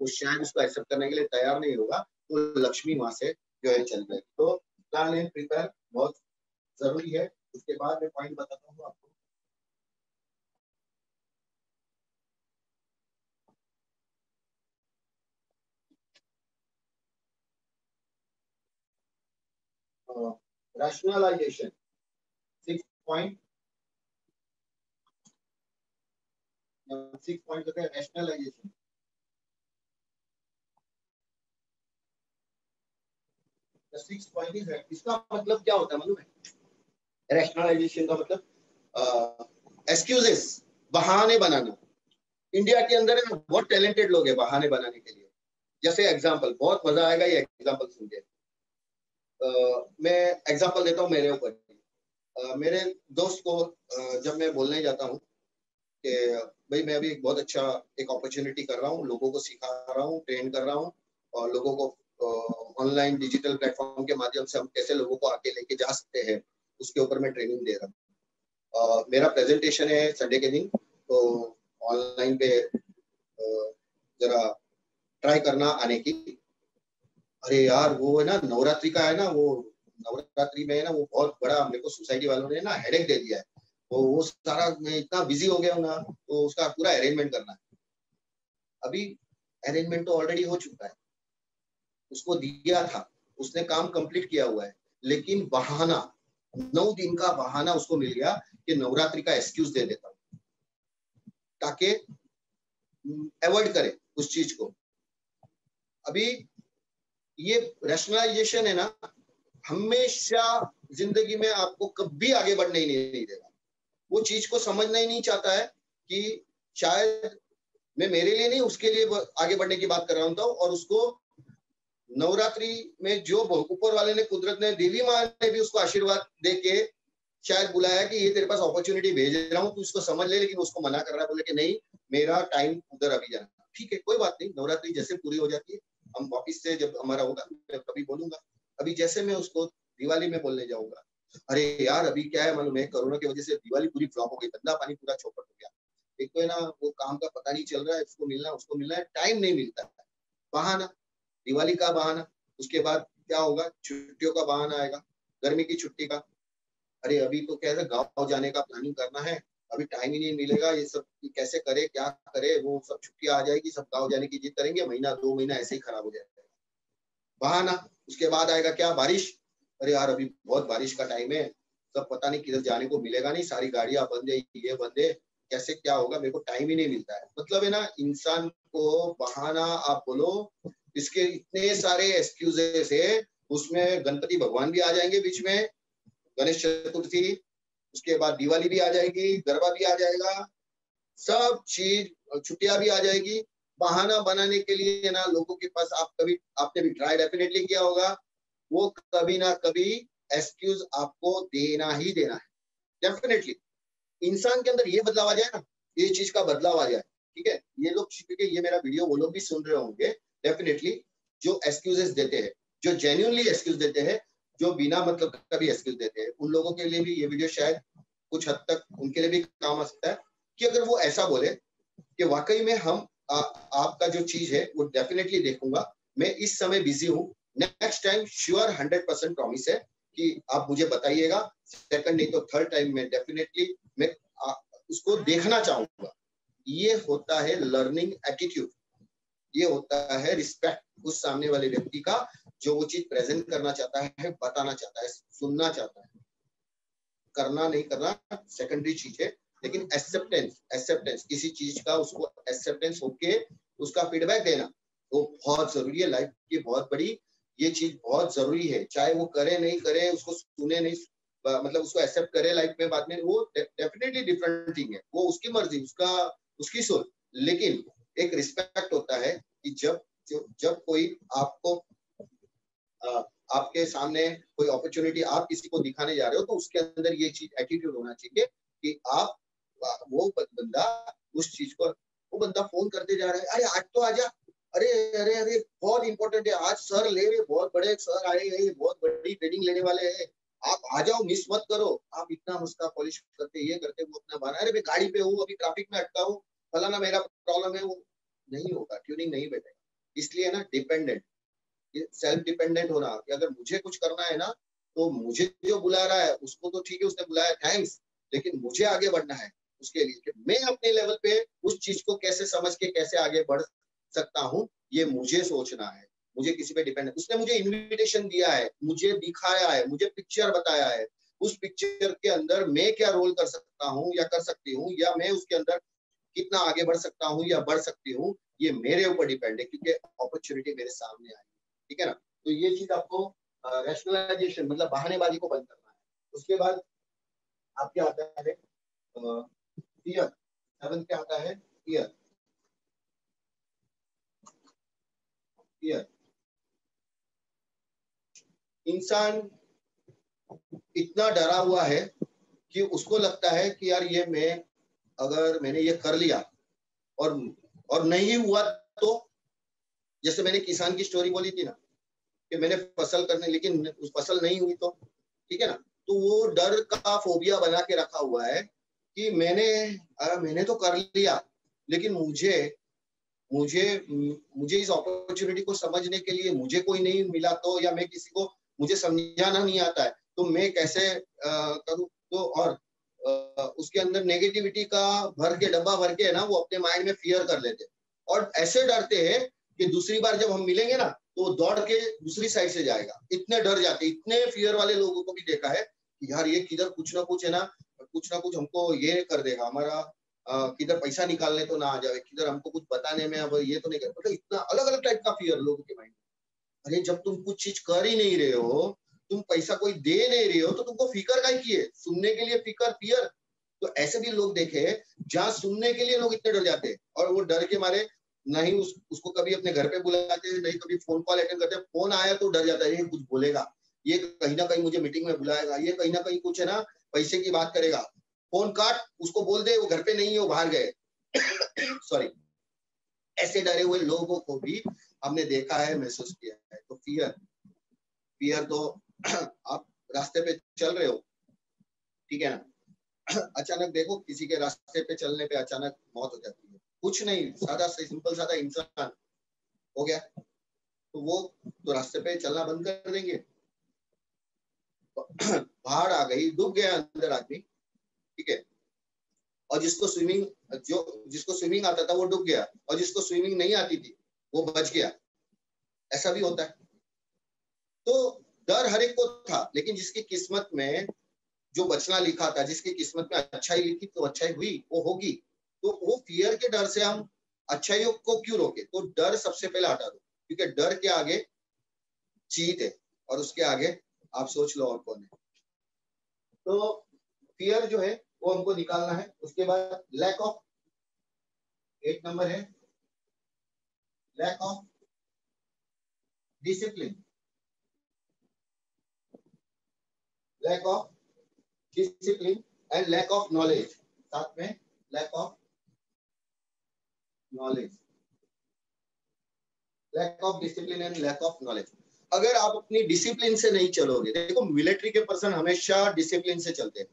वो शायद उसको एक्सेप्ट करने के लिए तैयार नहीं होगा तो लक्ष्मी वहाँ से जो है चल जाएगी तो प्लान एंड प्रिपेयर बहुत ज़रूरी है। उसके बाद मैं पॉइंट बताता हूँ आपको। Rationalisation six point six point होते हैं रैशनलाइजेशन सिक्स पॉइंट इसका मतलब क्या होता है? मालूम है? रैशनलाइजेशन का मतलब एक्सक्यूजेस बहाने बनाना। इंडिया के अंदर बहुत टैलेंटेड लोग हैं बहाने बनाने के लिए। जैसे एग्जांपल बहुत मज़ा आएगा ये एग्जांपल सुन के। मैं एग्जांपल देता हूँ मेरे ऊपर। मेरे दोस्त को जब मैं बोलने जाता हूँ कि, भाई, मैं अभी एक बहुत अच्छा एक अपॉर्चुनिटी कर रहा हूँ, लोगों को सिखा रहा हूँ ट्रेन कर रहा हूँ और लोगों को ऑनलाइन डिजिटल प्लेटफॉर्म के माध्यम से हम कैसे लोगों को आगे लेके जा सकते हैं। उसके ऊपर मैं ट्रेनिंग दे रहा हूँ। मेरा प्रेजेंटेशन है संडे के दिन तो ऑनलाइन पे जरा ट्राई करना आने की। अरे यार, वो है ना, नवरात्रि का है ना, वो नवरात्रि में है ना, वो बहुत बड़ा मेरे को सोसाइटी वालों ने ना हेडेक दे दिया है। वो वो सारा मैं इतना बिज़ी हो गया हूँ ना तो उसका पूरा अरेंजमेंट करना है। अभी अरेंजमेंट तो ऑलरेडी हो चुका है। उसको दिया था, उसने काम कंप्लीट किया हुआ है, लेकिन बहाना नौ दिन का बहाना उसको मिल गया कि नवरात्रि का एक्सक्यूज दे देता हूँ। ताकि अवॉइड करे उस चीज़ को। अभी ये रैशनलाइजेशन है ना, हमेशा ज़िंदगी में आपको कभी आगे बढ़ने ही नहीं देगा। वो चीज़ को समझना ही नहीं चाहता है कि शायद मैं मेरे लिए नहीं, उसके लिए आगे बढ़ने की बात कर रहा हूँ और उसको नवरात्रि में जो ऊपर वाले ने कुदरत ने देवी माँ ने भी उसको आशीर्वाद दे के शायद बुलाया कि ये तेरे पास अपॉर्चुनिटी भेज रहा हूँ, तू इसको समझ ले, लेकिन उसको मना कर रहा है, बोले कि नहीं, मेरा टाइम उधर अभी जाना ठीक है, कोई बात नहीं, नवरात्रि जैसे पूरी हो जाती है, हम वापिस से जब हमारा होगा, मैं कभी बोलूँगा। अभी जैसे मैं उसको दिवाली में बोलने जाऊँगा, अरे यार, अभी क्या है मालूम है, कोरोना की वजह से दिवाली पूरी फ्लॉप हो गई धंधा पानी पूरा चौपट हो गया। एक तो है ना, वो काम का पता नहीं चल रहा है, उसको मिलना उसको मिलना है टाइम नहीं मिलता है। बहाना दिवाली का बहाना, उसके बाद क्या होगा? छुट्टियों का बहाना आएगा, गर्मी की छुट्टी का। अरे, अभी तो है, गाँव जाने का प्लानिंग करना है, अभी टाइम ही नहीं मिलेगा, ये सब कैसे करे, क्या करे, वो सब छुट्टी आ जाएगी, सब गाँव जाने की जिद करेंगे, महीना, दो महीना ऐसे ही खराब हो जाएगा। बहाना, उसके बाद आएगा क्या? बारिश। अरे यार, अभी बहुत बारिश का टाइम है, सब पता नहीं किधर जाने को मिलेगा नहीं, सारी गाड़ियाँ बंद है, ये बंद है, कैसे क्या होगा, मेरे को टाइम ही नहीं मिलता है। मतलब है ना, इंसान को बहाना आप बोलो इसके इतने सारे एक्सक्यूजेस है। उसमें गणपति भगवान भी आ जाएँगे बीच में, गणेश चतुर्थी, उसके बाद दिवाली भी आ जाएगी, गरबा भी आ जाएगा, सब चीज़, छुट्टियाँ भी आ जाएगी। बहाना बनाने के लिए ना लोगों के पास आप कभी, आपने भी ट्राई डेफिनेटली किया होगा। वो कभी ना कभी एक्सक्यूज आपको देना ही देना है। डेफिनेटली इंसान के अंदर ये बदलाव आ जाए ना, ये चीज़ का बदलाव आ जाए। ठीक है? ये लोग क्योंकि ये मेरा वीडियो, वो लोग भी सुन रहे होंगे। डेफिनेटली जो एक्सक्यूजेस देते हैं जो जेन्यूनली एक्सक्यूज देते हैं जो बिना मतलब कभी एक्सक्यूज देते हैं उन लोगों के लिए भी ये वीडियो शायद कुछ हद तक उनके लिए भी काम आ सकता है कि अगर वो ऐसा बोले कि वाकई में हम आ, आपका जो चीज़ है वो डेफिनेटली देखूँगा मैं इस समय बिज़ी हूँ next time sure hundred percent promise है कि आप मुझे बताइएगा सेकंड नहीं तो थर्ड टाइम में डेफिनेटली मैं आ, उसको देखना चाहूँगा। ये होता है लर्निंग एटीट्यूड ये होता है रिस्पेक्ट उस सामने वाले व्यक्ति का, जो वो चीज़ प्रेजेंट करना चाहता है, बताना चाहता है, सुनना चाहता है। करना नहीं करना सेकेंडरी चीज़ है, लेकिन एक्सेप्टेंस एक्सेप्टेंस किसी चीज़ का उसको एक्सेप्टेंस होके उसका फीडबैक देना, वो बहुत ज़रूरी है। लाइफ की बहुत बड़ी ये चीज़ बहुत ज़रूरी है। चाहे वो करे नहीं करे, उसको सुने नहीं मतलब उसको एक्सेप्ट करे लाइफ में बाद में, वो डेफिनेटली डिफरेंट थिंग है। वो उसकी मर्ज़ी, उसका, उसकी सोच। लेकिन एक रिस्पेक्ट होता है कि जब जब कोई आपको आ, आपके सामने कोई अपॉर्चुनिटी आप किसी को दिखाने जा रहे हो तो उसके अंदर ये चीज़ एटीट्यूड होना चाहिए कि आप वो बंदा उस चीज़ को वो बंदा फ़ोन करते जा रहा है अरे आज तो आजा अरे अरे अरे बहुत इंपॉर्टेंट है आज सर ले रहे बहुत बड़े सर आए हैं बहुत बड़ी ट्रेनिंग लेने वाले हैं आप आ जाओ मिस मत करो आप इतना मुस्का पॉलिश करते ये करते वो अपना बना अरे मैं गाड़ी पे हूँ अभी ट्रैफ़िक में अटका हूँ फलाना मेरा प्रॉब्लम है, वो नहीं होगा ट्यूनिंग नहीं बैठेगा। इसलिए ना डिपेंडेंट सेल्फ डिपेंडेंट होना, कि अगर मुझे कुछ करना है ना तो मुझे जो बुला रहा है, उसको तो ठीक है, उसने बुलाया थैंक्स लेकिन मुझे आगे बढ़ना है उसके लिए कि मैं अपने लेवल पे उस चीज़ को कैसे समझ के, कैसे आगे बढ़ सकता हूँ, ये मुझे सोचना है, मुझे किसी पे डिपेंड उसने मुझे इनविटेशन दिया है, मुझे दिखाया है, मुझे पिक्चर बताया है, उस पिक्चर के अंदर मैं क्या रोल कर सकता हूँ, या कर सकती हूँ, या मैं उसके अंदर कितना आगे बढ़ सकता हूँ या बढ़ सकती हूँ, ये मेरे ऊपर डिपेंड है, क्योंकि अपॉर्चुनिटी मेरे सामने आई ठीक है ना? तो ये चीज़ आपको रैशनलाइजेशन मतलब बहानेबाजी को बंद करना है। उसके बाद आपके आता है फियर सेवन क्या आता है फियर फियर इंसान इतना डरा हुआ है कि उसको लगता है कि यार ये मैं अगर मैंने ये कर लिया और और नहीं हुआ तो जैसे मैंने किसान की स्टोरी बोली थी ना कि मैंने फ़सल करने लेकिन उस फ़सल नहीं हुई तो ठीक है ना? तो वो डर का फोबिया बना के रखा हुआ है कि मैंने आ, मैंने तो कर लिया लेकिन मुझे मुझे मुझे इस अपॉर्चुनिटी को समझने के लिए मुझे कोई नहीं मिला तो या मैं किसी को मुझे समझाना नहीं आता है तो मैं कैसे करूँ? तो और उसके अंदर नेगेटिविटी का भर के, डब्बा भर के है ना, वो अपने माइंड में फियर कर लेते हैं। और ऐसे डरते हैं कि दूसरी बार जब हम मिलेंगे ना तो दौड़ के दूसरी साइड से जाएगा। इतने डर जाते इतने फियर वाले लोगों को भी देखा है कि यार, ये किधर कुछ ना कुछ है ना, कुछ ना कुछ हमको ये कर देगा। हमारा किधर पैसा निकालने तो ना आ जाए, किधर हमको कुछ बताने में अब ये तो नहीं कर मतलब इतना अलग अलग टाइप का फियर लोगों के माइंड अरे, जब तुम कुछ चीज़ कर ही नहीं रहे हो तुम पैसा कोई दे नहीं रहे हो तो तुमको फिकर का ही है सुनने के लिए फिकर फियर तो ऐसे भी लोग देखे जहाँ सुनने के लिए लोग इतने डर जाते हैं और वो डर के मारे नहीं उस, उसको कभी अपने घर पे बुलाते हैं नहीं कभी फ़ोन कॉल अटेंड करते फ़ोन आया तो डर जाता है ये कुछ बोलेगा ये कहीं ना कहीं मुझे मीटिंग में बुलाएगा ये कहीं ना कहीं कुछ है ना पैसे की बात करेगा। फ़ोन काट उसको बोल दे वो घर पे नहीं है वो बाहर गए। <coughs> सॉरी ऐसे डरे हुए लोगों को भी हमने देखा है महसूस किया है। तो फियर फियर तो आप रास्ते पे चल रहे हो, ठीक है ना? अचानक देखो किसी के रास्ते पे चलने पे अचानक मौत हो जाती है। कुछ नहीं, सादा सिंपल सादा इंसान, हो गया। तो वो तो रास्ते पे चलना बंद कर देंगे। बाहर आ गई, डूब गया अंदर आदमी, ठीक है? और जिसको स्विमिंग जो, जिसको स्विमिंग आता था वो डूब गया, और जिसको स्विमिंग नहीं आती थी, वो बच गया। ऐसा भी होता है। तो डर हर एक को था, लेकिन जिसकी किस्मत में जो बचना लिखा था, जिसकी किस्मत में अच्छाई लिखी तो अच्छाई हुई, वो होगी। तो वो फियर के डर से हम अच्छाइयों को क्यों रोके? तो डर सबसे पहले हटा दो, क्योंकि डर के आगे जीत है, और उसके आगे आप सोच लो और कौन है। तो फियर जो है, वो हमको निकालना है। उसके बाद लैक ऑफ़ एक नंबर है lack of discipline lack of discipline and lack of knowledge साथ में lack of knowledge lack of discipline and lack of knowledge अगर आप अपनी डिसिप्लिन से नहीं चलोगे, देखो मिलिट्री के पर्सन हमेशा डिसिप्लिन से चलते हैं।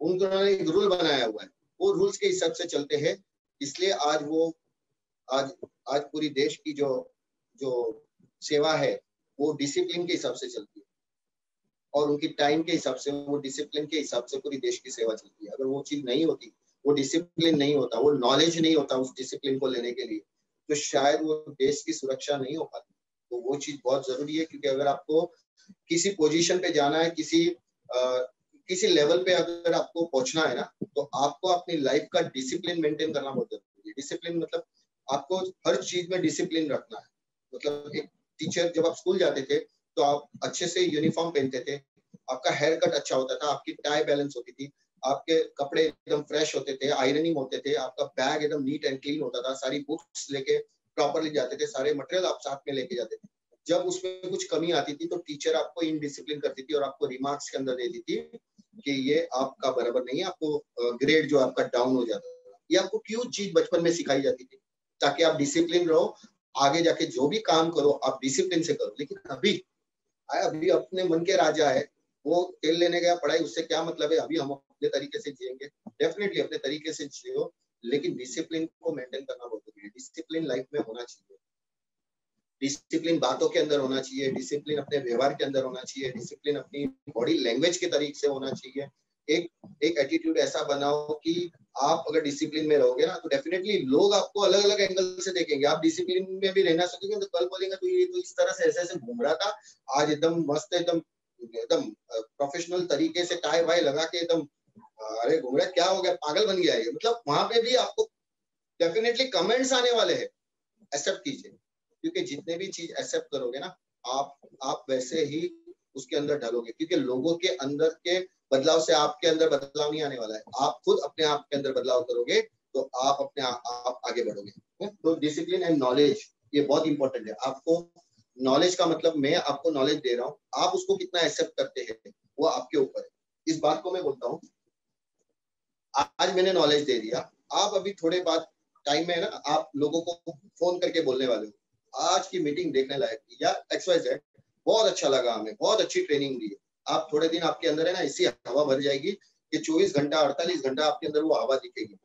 उन्होंने एक रूल बनाया हुआ है। वो रूल्स के हिसाब से चलते हैं। इसलिए आज वो, आज आज पूरी देश की जो जो सेवा है, वो डिसिप्लिन के हिसाब से चलती है। और उनकी टाइम के हिसाब से वो डिसिप्लिन के हिसाब से पूरी देश की सेवा चलती है। अगर वो चीज़ नहीं होती वो डिसिप्लिन नहीं होता वो नॉलेज नहीं होता उस डिसिप्लिन को लेने के लिए तो शायद वो देश की सुरक्षा नहीं हो पाती। तो वो चीज़ बहुत ज़रूरी है क्योंकि अगर आपको किसी पोजीशन पे जाना है किसी आ, किसी लेवल पे अगर आपको पहुँचना है ना तो आपको अपनी लाइफ का डिसिप्लिन मेंटेन करना बहुत ज़रूरी है। डिसिप्लिन मतलब आपको हर चीज़ में डिसिप्लिन रखना है। मतलब एक टीचर जब आप स्कूल जाते थे तो आप अच्छे से यूनिफॉर्म पहनते थे, आपका हेयर कट अच्छा होता था, आपकी टाई बैलेंस होती थी, आपके कपड़े एकदम फ्रेश होते थे आयरनिंग होते थे, आपका बैग एकदम नीट एंड क्लीन होता था, सारी बुक्स लेके प्रॉपरली जाते थे, सारे मटेरियल आप साथ में लेके जाते थे। जब उसमें कुछ कमी आती थी तो टीचर आपको इनडिसिप्लिन करती थी और आपको रिमार्क्स के अंदर दे दी थी कि ये आपका बराबर नहीं है, आपको ग्रेड जो आपका डाउन हो जाता था। ये आपको क्यों चीज़ बचपन में सिखाई जाती थी, ताकि आप डिसिप्लिन रहो, आगे जाके जो भी काम करो, आप डिसिप्लिन से करो, लेकिन अभी अभी अपने मन के राजा है, वो तेल लेने गया, पढ़ाई, उससे क्या मतलब है? अभी हम अपने तरीके से जिएँगे। डेफिनेटली अपने तरीके से जियो, लेकिन डिसिप्लिन को मेंटेन करना बहुत ज़रूरी है। डिसिप्लिन लाइफ में होना चाहिए। डिसिप्लिन बातों के अंदर होना चाहिए। डिसिप्लिन अपने व्यवहार के अंदर होना चाहिए। डिसिप्लिन अपनी बॉडी लैंग्वेज के तरीके से होना चाहिए। एक एक एटीट्यूड ऐसा बनाओ कि आप अगर डिसिप्लिन में रहोगे ना तो डेफिनेटली लोग आपको अलग अलग एंगल से देखेंगे। आप डिसिप्लिन में भी रहना सकेंगे तो कल बोलेंगे तो ये तो इस तरह से, ऐसे ऐसे घूम रहा था। आज एकदम मस्त, एकदम एकदम प्रोफेशनल तरीके से टाई वाई लगा के एकदम, अरे, घूम रहा क्या हो गया? पागल बन गया है मतलब वहाँ पे भी आपको डेफिनेटली कमेंट्स आने वाले हैं। एक्सेप्ट कीजिए। क्योंकि जितने भी चीज़ एक्सेप्ट करोगे ना, आप आप वैसे ही उसके अंदर ढलोगे। क्योंकि लोगों के अंदर के बदलाव से आपके अंदर बदलाव नहीं आने वाला है। आप खुद अपने आप के अंदर बदलाव करोगे तो आप अपने आ, आप आगे बढ़ोगे। तो डिसिप्लिन एंड नॉलेज ये बहुत इंपॉर्टेंट है। आपको नॉलेज का मतलब मैं आपको नॉलेज दे रहा हूँ आप उसको कितना एक्सेप्ट करते हैं वो आपके ऊपर है। इस बात को मैं बोलता हूँ आज मैंने नॉलेज दे दिया आप अभी थोड़े बाद टाइम में है ना आप लोगों को फ़ोन करके बोलने वाले हो आज की मीटिंग देखने लायक थी या एक्सवाइज है बहुत अच्छा लगा हमें बहुत अच्छी ट्रेनिंग दी आप थोड़े दिन आपके अंदर है ना इसी हवा भर जाएगी कि 24 घंटा 48 घंटा आपके अंदर वो हवा दिखेगी।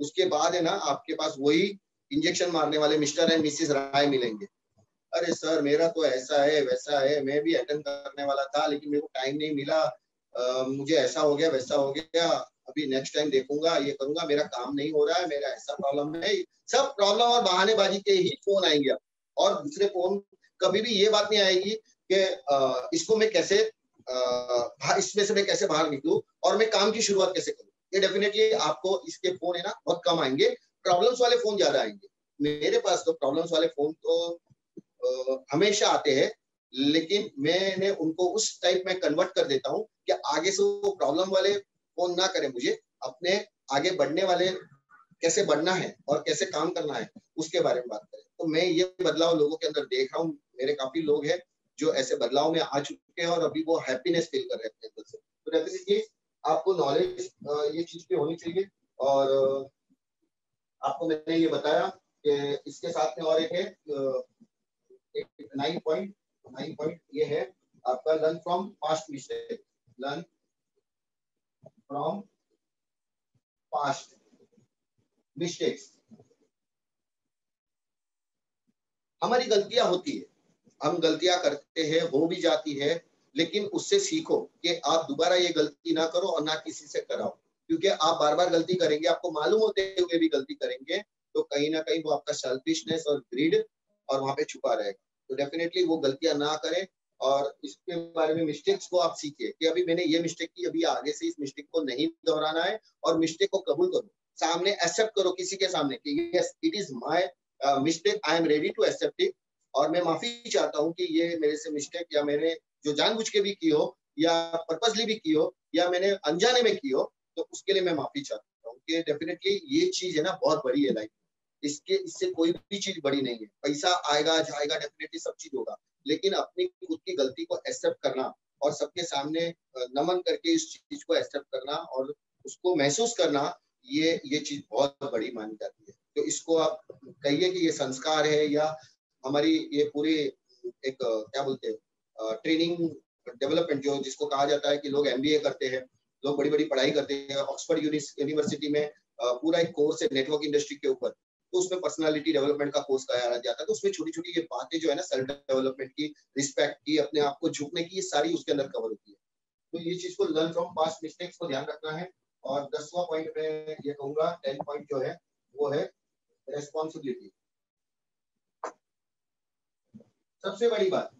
उसके बाद है ना आपके पास वही इंजेक्शन मारने वाले मिस्टर एंड मिसिस राय मिलेंगे। अरे सर मेरा तो ऐसा है वैसा है मैं भी अटेंड करने वाला था लेकिन मेरे को टाइम नहीं मिला। आ, मुझे ऐसा हो गया वैसा हो गया। अभी नेक्स्ट टाइम देखूँगा ये करूँगा मेरा काम नहीं हो रहा है मेरा ऐसा प्रॉब्लम है। सब प्रॉब्लम और बहानेबाजी के ही फ़ोन आएँगे। और दूसरे फ़ोन कभी भी ये बात नहीं आएगी कि इसको मैं कैसे इसमें से मैं कैसे बाहर निकलू और मैं काम की शुरुआत कैसे करूँ? ये डेफिनेटली आपको इसके फ़ोन है ना, बहुत कम आएँगे। प्रॉब्लम्स वाले फ़ोन ज़्यादा आएँगे। मेरे पास तो प्रॉब्लम्स वाले फ़ोन तो हमेशा आते हैं, लेकिन मैंने उनको उस टाइप में कन्वर्ट कर देता हूँ कि आगे से वो प्रॉब्लम वाले फ़ोन ना करें मुझे, अपने आगे बढ़ने वाले कैसे बढ़ना है और कैसे काम करना है, उसके बारे में बात करें। तो मैं ये बदलाव लोगों के अंदर देख रहा हूँ, मेरे काफ़ी लोग हैं जो ऐसे बदलाव में आ चुके हैं और अभी वो हैप्पीनेस फील कर रहे हैं अपने से। तो डेफिनेटली आपको नॉलेज ये चीज़ पे होनी चाहिए और आपको मैंने ये बताया कि इसके साथ में और एक है एक नाइन पॉइंट नाइन पॉइंट ये है आपका learn from past mistake learn from past mistakes हमारी गलतियाँ होती है। हम गलतियाँ करते हैं, हो भी जाती है, लेकिन उससे सीखो कि आप दोबारा ये गलती ना करो और ना किसी से कराओ। क्योंकि आप बार बार गलती करेंगे, आपको मालूम होते हुए भी गलती करेंगे तो कहीं ना कहीं वो आपका सेल्फिशनेस और ग्रीड और वहाँ पे छुपा रहेगा। तो डेफिनेटली वो गलतियाँ ना करें और इसके बारे में मिस्टेक्स को आप सीखिए कि अभी मैंने ये मिस्टेक की, अभी आगे से इस मिस्टेक को नहीं दोहराना है और मिस्टेक को कबूल करो। सामने एक्सेप्ट करो किसी के सामने कि yes it is my mistake I am ready to accept it और मैं माफ़ी चाहता हूँ कि ये मेरे से मिस्टेक या मैंने जो जानबूझ के भी की हो या पर्पजली भी की हो या मैंने अनजाने में की हो तो उसके लिए मैं माफ़ी चाहता हूँ कि डेफिनेटली ये चीज़ है ना बहुत बड़ी है लाइफ इसके, इससे कोई भी चीज़ बड़ी नहीं है। पैसा आएगा, जाएगा डेफिनेटली सब चीज़ होगा। लेकिन अपनी खुद की गलती को एक्सेप्ट करना और सबके सामने नमन करके इस चीज़ को एक्सेप्ट करना और उसको महसूस करना, ये ये चीज़ बहुत बड़ी मानी जाती है। तो इसको आप कहिए कि ये संस्कार है या हमारी ये पूरी, एक, क्या बोलते हैं ट्रेनिंग डेवलपमेंट जो जिसको कहा जाता है कि लोग एमबीए करते हैं, लोग बड़ी बड़ी पढ़ाई करते हैं ऑक्सफोर्ड यूनिवर्सिटी में पूरा एक कोर्स है नेटवर्क इंडस्ट्री के ऊपर। तो उसमें पर्सनालिटी डेवलपमेंट का कोर्स कराया जाता है। तो उसमें छोटी छोटी ये बातें जो है ना सेल्फ डेवलपमेंट की रिस्पेक्ट की, अपने आप को झुकने की, ये सारी उसके अंदर कवर होती है। तो ये चीज़ को लर्न फ्रॉम पास्ट मिस्टेक्स को ध्यान रखना है। और दसवा पॉइंट में ये कहूँगा टेन पॉइंट जो है, वो है रेस्पॉन्सिबिलिटी सबसे बड़ी बात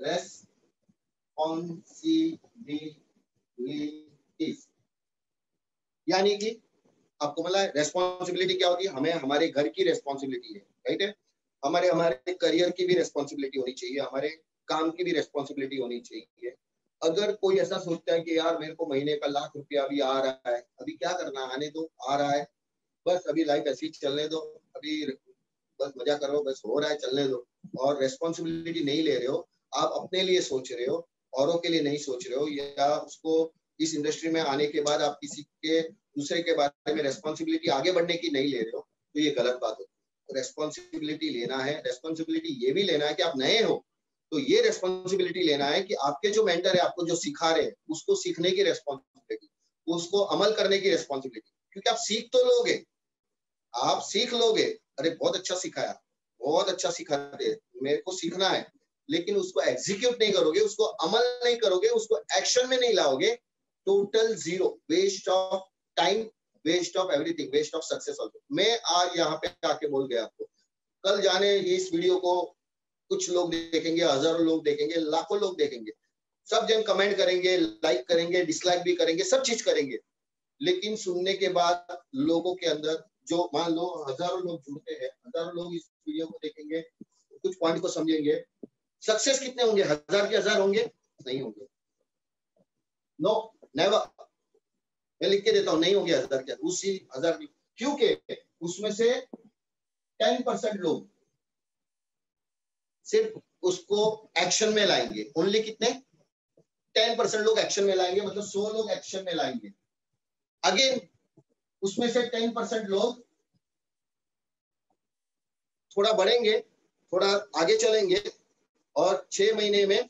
रेस्पॉन्सिबिलिटी यानी कि आपको मतलब रेस्पॉन्सिबिलिटी क्या होती है? हमें हमारे घर की रेस्पॉन्सिबिलिटी है राइट है हमारे हमारे करियर की भी रेस्पॉन्सिबिलिटी होनी चाहिए, हमारे काम की भी रेस्पॉन्सिबिलिटी होनी चाहिए। अगर कोई ऐसा सोचता है कि यार मेरे को महीने का लाख रुपया अभी आ रहा है, अभी क्या करना आने दो, आ रहा है। बस अभी लाइफ ऐसी चलने दो, अभी बस मज़ा करो, बस हो रहा है, चलने दो। और रेस्पॉन्सिबिलिटी नहीं ले रहे हो। आप अपने लिए सोच रहे हो, औरों के लिए नहीं सोच रहे हो। या उसको इस इंडस्ट्री में आने के बाद आप किसी के, दूसरे के बारे में रेस्पॉन्सिबिलिटी आगे बढ़ने की नहीं ले रहे हो तो ये गलत बात होती है। रेस्पॉन्सिबिलिटी लेना है। रेस्पॉन्सिबिलिटी ये भी लेना है कि आप नए हो। तो ये रेस्पॉन्सिबिलिटी लेना है कि आपके जो मेंटर है, आपको जो सिखा रहे हैं, उसको सीखने की रेस्पॉन्सिबिलिटी उसको अमल करने की रेस्पॉन्सिबिलिटी क्योंकि आप सीख तो लोगे। आप सीख लोगे अरे, बहुत अच्छा सिखाया बहुत अच्छा सिखाते मेरे को सीखना है। लेकिन उसको एग्जीक्यूट नहीं करोगे, उसको अमल नहीं करोगे, उसको एक्शन में नहीं लाओगे। Total zero waste of time waste of everything waste of success also मैं आज यहाँ पे आके बोल गया आपको। कल जाने इस वीडियो को कुछ लोग देखेंगे, हज़ारों लोग देखेंगे, लाखों लोग देखेंगे। सब जन कमेंट करेंगे लाइक करेंगे डिसलाइक भी करेंगे, सब चीज़ करेंगे। लेकिन सुनने के बाद लोगों के अंदर जो मान लो हज़ारों लोग जुड़ते हैं, हज़ारों लोग इस वीडियो को देखेंगे, कुछ पॉइंट को समझेंगे। सक्सेस कितने होंगे? हज़ार के हज़ार होंगे? नहीं होंगे। नो नेवर मैं लिख के देता हूँ, नहीं हो गया हज़ार। क्या उसी हज़ार की क्योंकि उसमें से टेन परसेंट लोग सिर्फ़ उसको एक्शन में लाएँगे। ओनली कितने? टेन परसेंट लोग एक्शन में लाएँगे मतलब सौ लोग एक्शन में लाएँगे। अगेन उसमें से टेन परसेंट लोग थोड़ा बढ़ेंगे, थोड़ा आगे चलेंगे और छह महीने में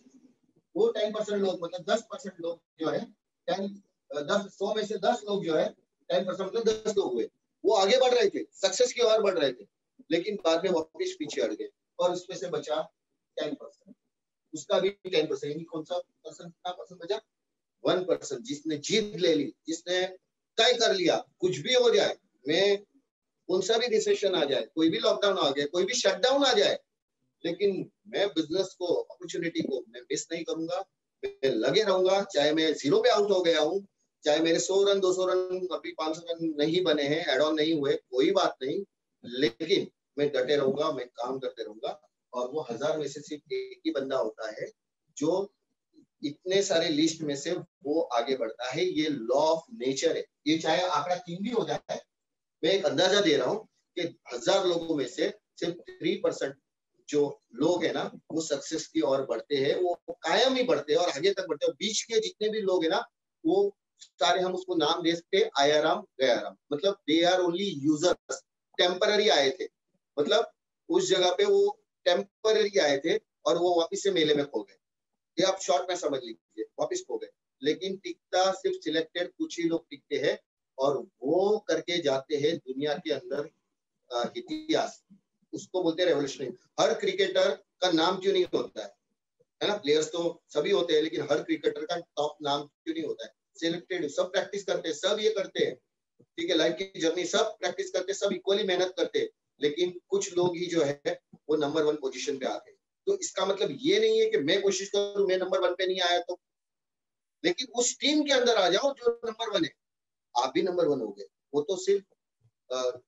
वो टेन परसेंट लोग मतलब दस परसेंट लोग जो है टेन दस, सौ में से दस लोग जो है टेन परसेंट मतलब दस लोग हुए। वो आगे बढ़ रहे थे सक्सेस की ओर बढ़ रहे थे, लेकिन बाद में वापिस पीछे हट गए और उसमें से बचा टेन परसेंट उसका भी टेन परसेंट कौन सा परसेंट कितना परसेंट बचा? वन परसेंट जिसने जीत ले ली, जिसने तय कर लिया, कुछ भी हो जाए, मैं कौन सा भी रिसेशन आ जाए, कोई भी लॉकडाउन आ जाए कोई भी शटडाउन आ जाए, लेकिन मैं बिज़नेस को अपॉर्चुनिटी को मैं मिस नहीं करूँगा, मैं लगे रहूँगा, चाहे मैं ज़ीरो पे आउट हो गया हूँ, चाहे मेरे सौ रन, दो सौ रन, अभी पाँच सौ रन नहीं बने हैं एड ऑन नहीं हुए, कोई बात नहीं, लेकिन मैं डटे रहूँगा, मैं काम करते रहूँगा, और वो हज़ार में से सिर्फ़ एक ही बंदा होता है, जो इतने सारे लिस्ट में से वो आगे बढ़ता है। ये लॉ ऑफ़ नेचर है। ये चाहे आंकड़ा तीन भी हो जाता है मैं एक अंदाज़ा दे रहा हूँ कि हज़ार लोगों में से सिर्फ़ थ्री परसेंट जो लोग है ना, वो सक्सेस की ओर बढ़ते हैं। वो कायम ही बढ़ते हैं और आगे तक बढ़ते हैं। बीच के जितने भी लोग है ना, वो सारे हम उसको नाम दे सकते आयाराम, गयाराम। मतलब they are only users temporary आए थे। मतलब उस जगह पे वो टेम्पररी आए थे और वो वापिस से मेले में खो गए। ये आप शॉर्ट में समझ लीजिए वापिस खो गए। लेकिन टिकता सिर्फ़ सिलेक्टेड कुछ ही लोग टिकते हैं और वो करके जाते हैं दुनिया के अंदर इतिहास। उसको बोलते हैं रेवोल्यूशनरी हर क्रिकेटर का नाम क्यों नहीं होता है? है ना? प्लेयर्स तो सभी होते हैं, लेकिन हर क्रिकेटर का टॉप नाम क्यों नहीं होता है? सिलेक्टेड सब प्रैक्टिस करते हैं, सब ये करते हैं। ठीक है लाइफ की जर्नी सब प्रैक्टिस करते सब इक्वली मेहनत करते हैं। लेकिन कुछ लोग ही जो है, वो नंबर वन पोजिशन पे आते हैं तो इसका मतलब ये नहीं है कि मैं कोशिश करूँ, मैं नंबर वन पे नहीं आया तो। लेकिन उस टीम के अंदर आ जाओ जो नंबर वन है। आप भी नंबर वन हो गए। वो तो सिर्फ़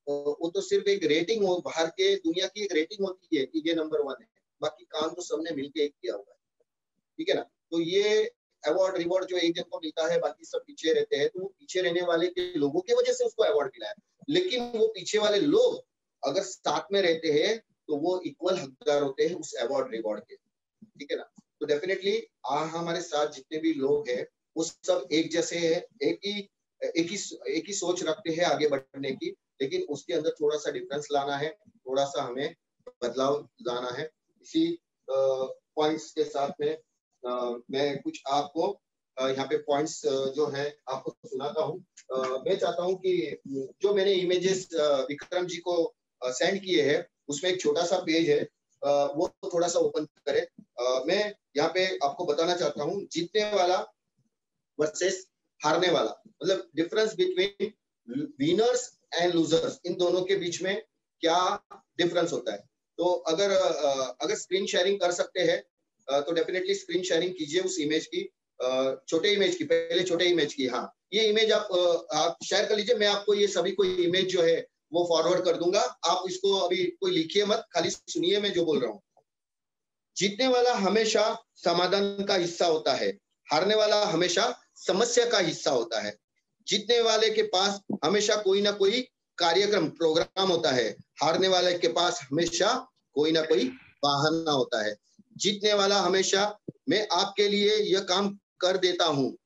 वो तो सिर्फ़ एक रेटिंग हो, बाहर के, दुनिया की एक रेटिंग होती है कि ये नंबर वन है। बाकी काम तो सबने मिलके एक किया हुआ है। ठीक है ना? तो ये अवार्ड रिवॉर्ड जो एक जन को मिलता है, बाकी सब पीछे रहते हैं तो वो पीछे रहने वाले के लोगों की वजह से उसको अवार्ड मिला है। लेकिन वो पीछे वाले लोग अगर साथ में रहते हैं तो वो इक्वल हकदार होते हैं उस अवार्ड रिवॉर्ड के। ठीक है ना? तो डेफिनेटली हमारे साथ जितने भी लोग हैं वो सब एक जैसे है एक ही एक ही एक ही सोच रखते हैं आगे बढ़ने की लेकिन उसके अंदर थोड़ा सा डिफरेंस लाना है थोड़ा सा हमें बदलाव लाना है। इसी पॉइंट्स के साथ में आ, मैं कुछ आपको यहाँ पे पॉइंट्स जो है आपको सुनाता हूँ। मैं चाहता हूँ कि जो मैंने इमेजेस विक्रम जी को सेंड किए हैं उसमें एक छोटा सा पेज है वो थोड़ा सा ओपन करें। मैं यहाँ पे आपको बताना चाहता हूँ, जीतने वाला वर्सेस हारने वाला। मतलब difference between winners and losers in दोनों के बीच में क्या डिफरेंस होता है? तो अगर अगर स्क्रीन शेयरिंग कर सकते हैं तो डेफिनेटली स्क्रीन शेयरिंग कीजिए उस इमेज की छोटे इमेज की, पहले छोटे इमेज की हाँ। ये इमेज आप आप शेयर कर लीजिए, मैं आपको ये सभी को इमेज जो है वो फॉरवर्ड कर दूँगा। आप इसको अभी कोई लिखिए मत, खाली सुनिए मैं जो बोल रहा हूँ। जीतने वाला हमेशा समाधान का हिस्सा होता है। हारने वाला हमेशा समस्या का हिस्सा होता है। जीतने वाले के पास हमेशा कोई ना कोई कार्यक्रम प्रोग्राम होता है। हारने वाले के पास हमेशा कोई ना कोई बहाना होता है। जीतने वाला हमेशा, मैं आपके लिए यह काम कर देता हूँ।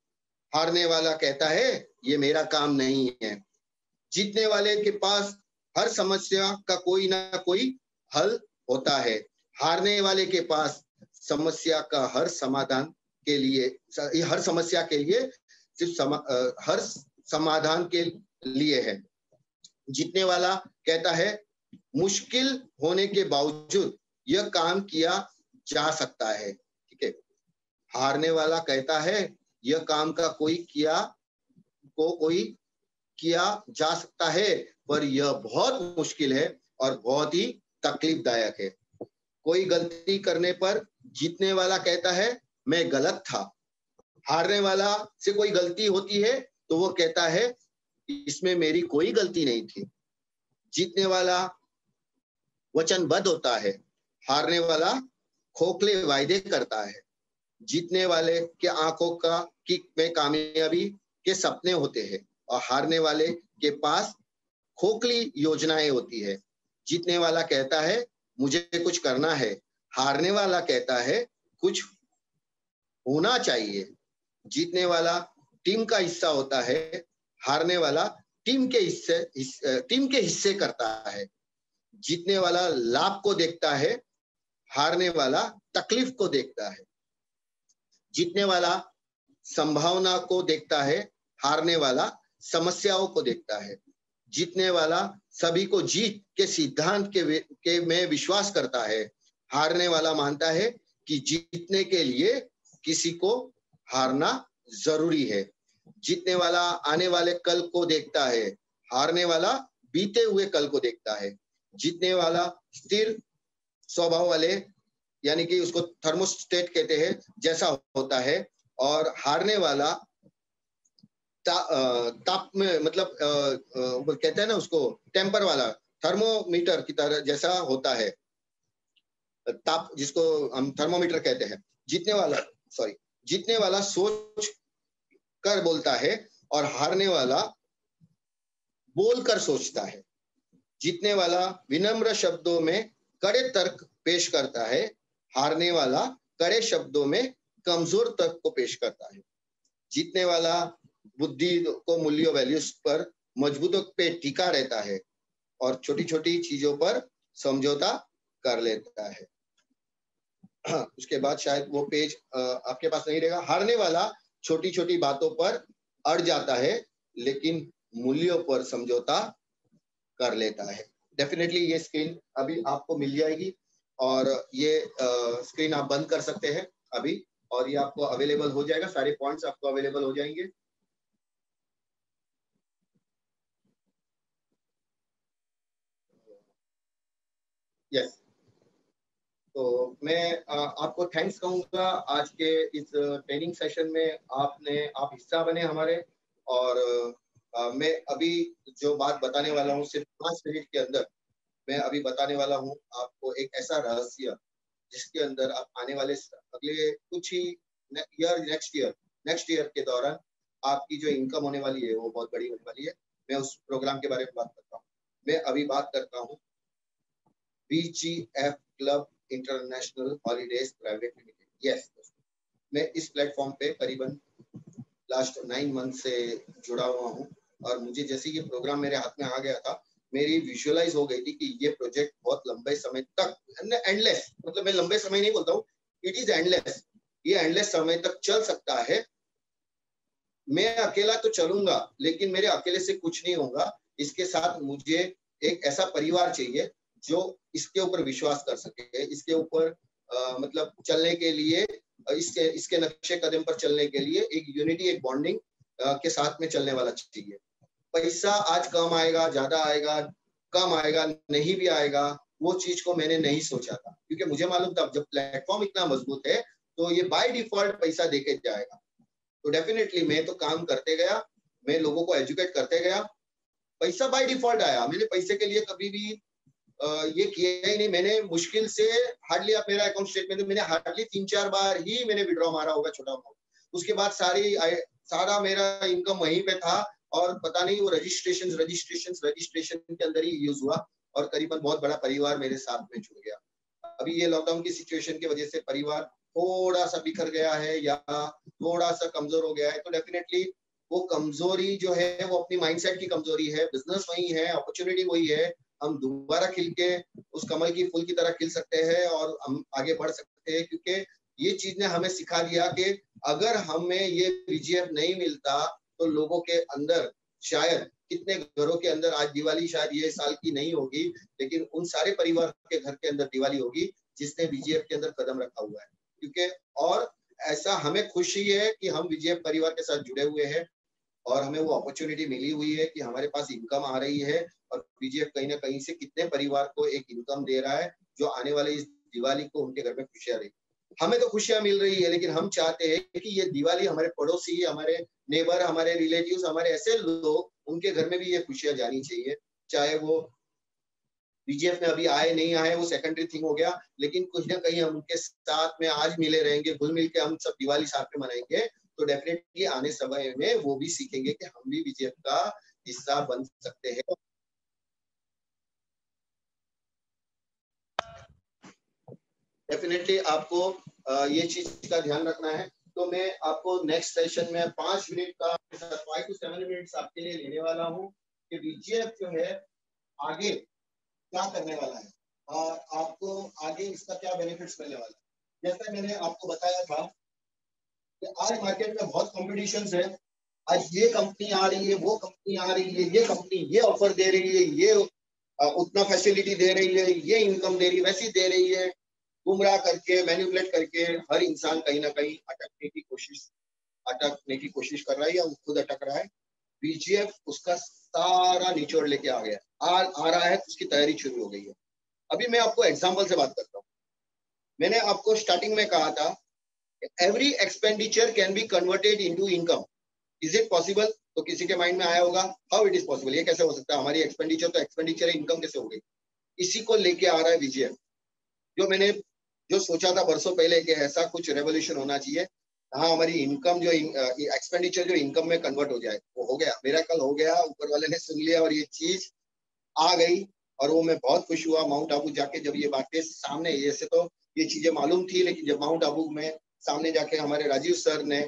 हारने वाला कहता है, ये मेरा काम नहीं है। जीतने वाले के पास हर समस्या का कोई ना कोई हल होता है। हारने वाले के पास समस्या का हर समाधान के लिए हर समस्या के लिए सिर्फ़ समा, हर समाधान के लिए है। जीतने वाला कहता है मुश्किल होने के बावजूद यह काम किया जा सकता है। ठीक है? हारने वाला कहता है यह काम का कोई किया को कोई किया जा सकता है, पर यह बहुत मुश्किल है और बहुत ही तकलीफदायक है। कोई गलती करने पर जीतने वाला कहता है, मैं गलत था। हारने वाला से कोई गलती होती है तो वो कहता है, इसमें मेरी कोई गलती नहीं थी। जीतने वाला वचनबद्ध होता है, हारने वाला खोखले वायदे करता है। जीतने वाले के आँखों का, की में कामयाबी के सपने होते हैं। और हारने वाले के पास खोखली योजनाएँ होती है। जीतने वाला कहता है मुझे कुछ करना है। हारने वाला कहता है कुछ होना चाहिए। जीतने वाला टीम का हिस्सा होता है हारने वाला टीम के हिस्से हिस, टीम के हिस्से करता है। जीतने वाला लाभ को देखता है हारने वाला तकलीफ़ को देखता है। जीतने वाला संभावना को देखता है हारने वाला समस्याओं को देखता है। जीतने वाला सभी को जीत के सिद्धांत के, के में विश्वास करता है। हारने वाला मानता है कि जीतने के लिए किसी को हारना ज़रूरी है। जीतने वाला आने वाले कल को देखता है। हारने वाला बीते हुए कल को देखता है। जीतने वाला स्थिर स्वभाव वाले यानी कि उसको थर्मोस्टेट कहते हैं जैसा होता है। और हारने वाला ता, ताप में मतलब आ, आ, कहते हैं ना उसको टेम्पर वाला थर्मोमीटर की तरह जैसा होता है। ताप जिसको हम थर्मोमीटर कहते हैं जीतने वाला सॉरी जीतने वाला सोच कर बोलता है और हारने वाला बोलकर सोचता है। जीतने वाला विनम्र शब्दों में कड़े तर्क पेश करता है हारने वाला कड़े शब्दों में कमज़ोर तर्क को पेश करता है। जीतने वाला बुद्धि को मूल्य वैल्यूज़ पर मजबूतों पे टिका रहता है और छोटी छोटी चीज़ों पर समझौता कर लेता है। <clears throat> उसके बाद शायद वो पेज आपके पास नहीं रहेगा। हारने वाला छोटी छोटी बातों पर अड़ जाता है, लेकिन मूल्यों पर समझौता कर लेता है। डेफिनेटली ये स्क्रीन अभी आपको मिल जाएगी और ये स्क्रीन आप बंद कर सकते हैं अभी और ये आपको अवेलेबल हो जाएगा। सारे पॉइंट्स आपको अवेलेबल हो जाएँगे। यस तो मैं आपको थैंक्स कहूँगा आज के इस ट्रेनिंग सेशन में आपने, आप हिस्सा बने हमारे और मैं अभी जो बात बताने वाला हूँ, सिर्फ़ पाँच मिनट के अंदर मैं अभी बताने वाला हूँ आपको एक ऐसा रहस्य जिसके अंदर आप आने वाले अगले कुछ ही year next year next year के दौरान आपकी जो इनकम होने वाली है, वो बहुत बड़ी होने वाली है। मैं उस प्रोग्राम के बारे में बात करता हूँ। मैं अभी बात करता हूँ BGF club international holidays private limited yes मैं इस प्लेटफॉर्म पे करीबन लास्ट नाइन मंथ से जुड़ा हुआ हूँ और मुझे जैसे ये प्रोग्राम मेरे हाथ में आ गया था, मेरी विजुअलाइज हो गई थी कि ये प्रोजेक्ट बहुत लंबे समय तक एंडलेस मतलब मैं लंबे समय नहीं बोलता हूँ इट इज़ एंडलेस ये एंडलेस समय तक चल सकता है। मैं अकेला तो चलूँगा, लेकिन मेरे अकेले से कुछ नहीं होगा। इसके साथ मुझे एक ऐसा परिवार चाहिए जो इसके ऊपर विश्वास कर सके, इसके ऊपर मतलब चलने के लिए, इसके इसके नक्शे कदम पर चलने के लिए एक यूनिटी एक बॉन्डिंग के साथ में चलने वाला चाहिए। पैसा आज कम आएगा, ज़्यादा आएगा, कम आएगा, नहीं भी आएगा, वो चीज़ को मैंने नहीं सोचा था। क्योंकि मुझे मालूम था, जब प्लेटफॉर्म इतना मज़बूत है तो ये बाय डिफ़ॉल्ट पैसा देके जाएगा। तो डेफिनेटली मैं तो काम करते गया, मैं लोगों को एजुकेट करते गया। पैसा बाय डिफ़ॉल्ट आया, मैंने पैसे के लिए कभी भी ये किया ही नहीं। मैंने मुश्किल से हार्डली आप मेरा अकाउंट स्टेटमेंट मैंने हार्डली तीन चार बार ही मैंने विड्रॉ मारा होगा छोटा अमाउंट उसके बाद सारी सारा मेरा इनकम वहीं पे था और पता नहीं वो रजिस्ट्रेशन रजिस्ट्रेशन रजिस्ट्रेशन के अंदर ही यूज़ हुआ और करीबन बहुत बड़ा परिवार मेरे साथ में जुड़ गया। अभी ये लॉकडाउन की सिचुएशन की वजह से परिवार थोड़ा सा बिखर गया है या थोड़ा सा कमज़ोर हो गया है तो डेफिनेटली वो कमज़ोरी जो है, वो अपनी माइंडसेट की कमज़ोरी है। बिज़नेस वही है अपॉर्चुनिटी वही है। हम दोबारा खिल के उस कमल की फूल की तरह खिल सकते हैं और हम आगे बढ़ सकते हैं, क्योंकि ये चीज़ ने हमें सिखा दिया कि अगर हमें ये बीजीएफ नहीं मिलता तो लोगों के अंदर शायद, कितने घरों के अंदर, आज दिवाली शायद ये साल की नहीं होगी, लेकिन उन सारे परिवार के घर के अंदर दिवाली होगी, जिसने बीजीएफ के अंदर कदम रखा हुआ है। क्योंकि और ऐसा हमें खुशी है कि हम बीजेएफ परिवार के साथ जुड़े हुए हैं और हमें वो अपॉर्चुनिटी मिली हुई है कि हमारे पास इनकम आ रही है और पीजीएफ कहीं ना कहीं से कितने परिवार को एक इनकम दे रहा है, जो आने वाले इस दिवाली को उनके घर में खुशियाँ रही हमें तो खुशियाँ मिल रही है, लेकिन हम चाहते हैं कि ये दिवाली हमारे पड़ोसी, हमारे नेबर हमारे रिलेटिव्स हमारे ऐसे लोग, उनके घर में भी ये खुशियाँ जानी चाहिए। चाहे वो बीजेएफ में अभी आए, नहीं आए, वो सेकेंडरी थिंग हो गया, लेकिन कुछ ना कहीं हम उनके साथ में आज मिले रहेंगे, घुल मिल के हम सब दिवाली साथ में मनाएँगे तो डेफिनेटली आने समय में वो भी सीखेंगे कि हम भी बीजेएफ का हिस्सा बन सकते हैं। डेफिनेटली आपको ये चीज़ का ध्यान रखना है। तो मैं आपको नेक्स्ट सेशन में पाँच मिनट का फाइव टू सेवन मिनट्स आपके लिए लेने वाला हूँ कि बीजीएफ जो है, आगे क्या करने वाला है और आपको आगे इसका क्या बेनिफिट्स मिलने वाला है। जैसे मैंने आपको बताया था कि आज मार्केट में बहुत कॉम्पिटिशन है। आज ये कंपनी आ रही है, वो कंपनी आ रही है, ये कंपनी ये ऑफ़र दे रही है, ये उतना फैसिलिटी दे रही है, ये इनकम दे रही है, वैसी दे रही है। गुमराह करके मैन्युपुलेट करके हर इंसान कहीं ना कहीं अटकने की कोशिश अटकने की कोशिश कर रहा है या खुद अटक रहा है। बीजीएफ उसका सारा निचोड़ लेके आ गया। आ, आ रहा है उसकी तैयारी शुरू हो गई है। अभी मैं आपको एग्ज़ाम्पल से बात करता हूँ। मैंने आपको स्टार्टिंग में कहा था every expenditure can be converted into income is it possible तो किसी के माइंड में आया होगा। हाउ इट इज़ पॉसिबल ये कैसे हो सकता है? हमारी एक्सपेंडिचर तो एक्सपेंडिचर इनकम कैसे हो गई? इसी को लेके आ रहा है विजय जो मैंने जो सोचा था बरसों पहले कि ऐसा कुछ रेवोल्यूशन होना चाहिए हाँ हमारी इनकम जो एक्सपेंडिचर जो इनकम में कन्वर्ट हो जाए, वो हो गया। मेरा कल हो गया, ऊपर वाले ने सुन लिया और ये चीज़ आ गई और वो मैं बहुत खुश हुआ। माउंट आबू जाके जब ये बातें सामने ऐसे तो ये चीज़ें मालूम थी, लेकिन जब माउंट आबू में सामने जाके हमारे राजीव सर ने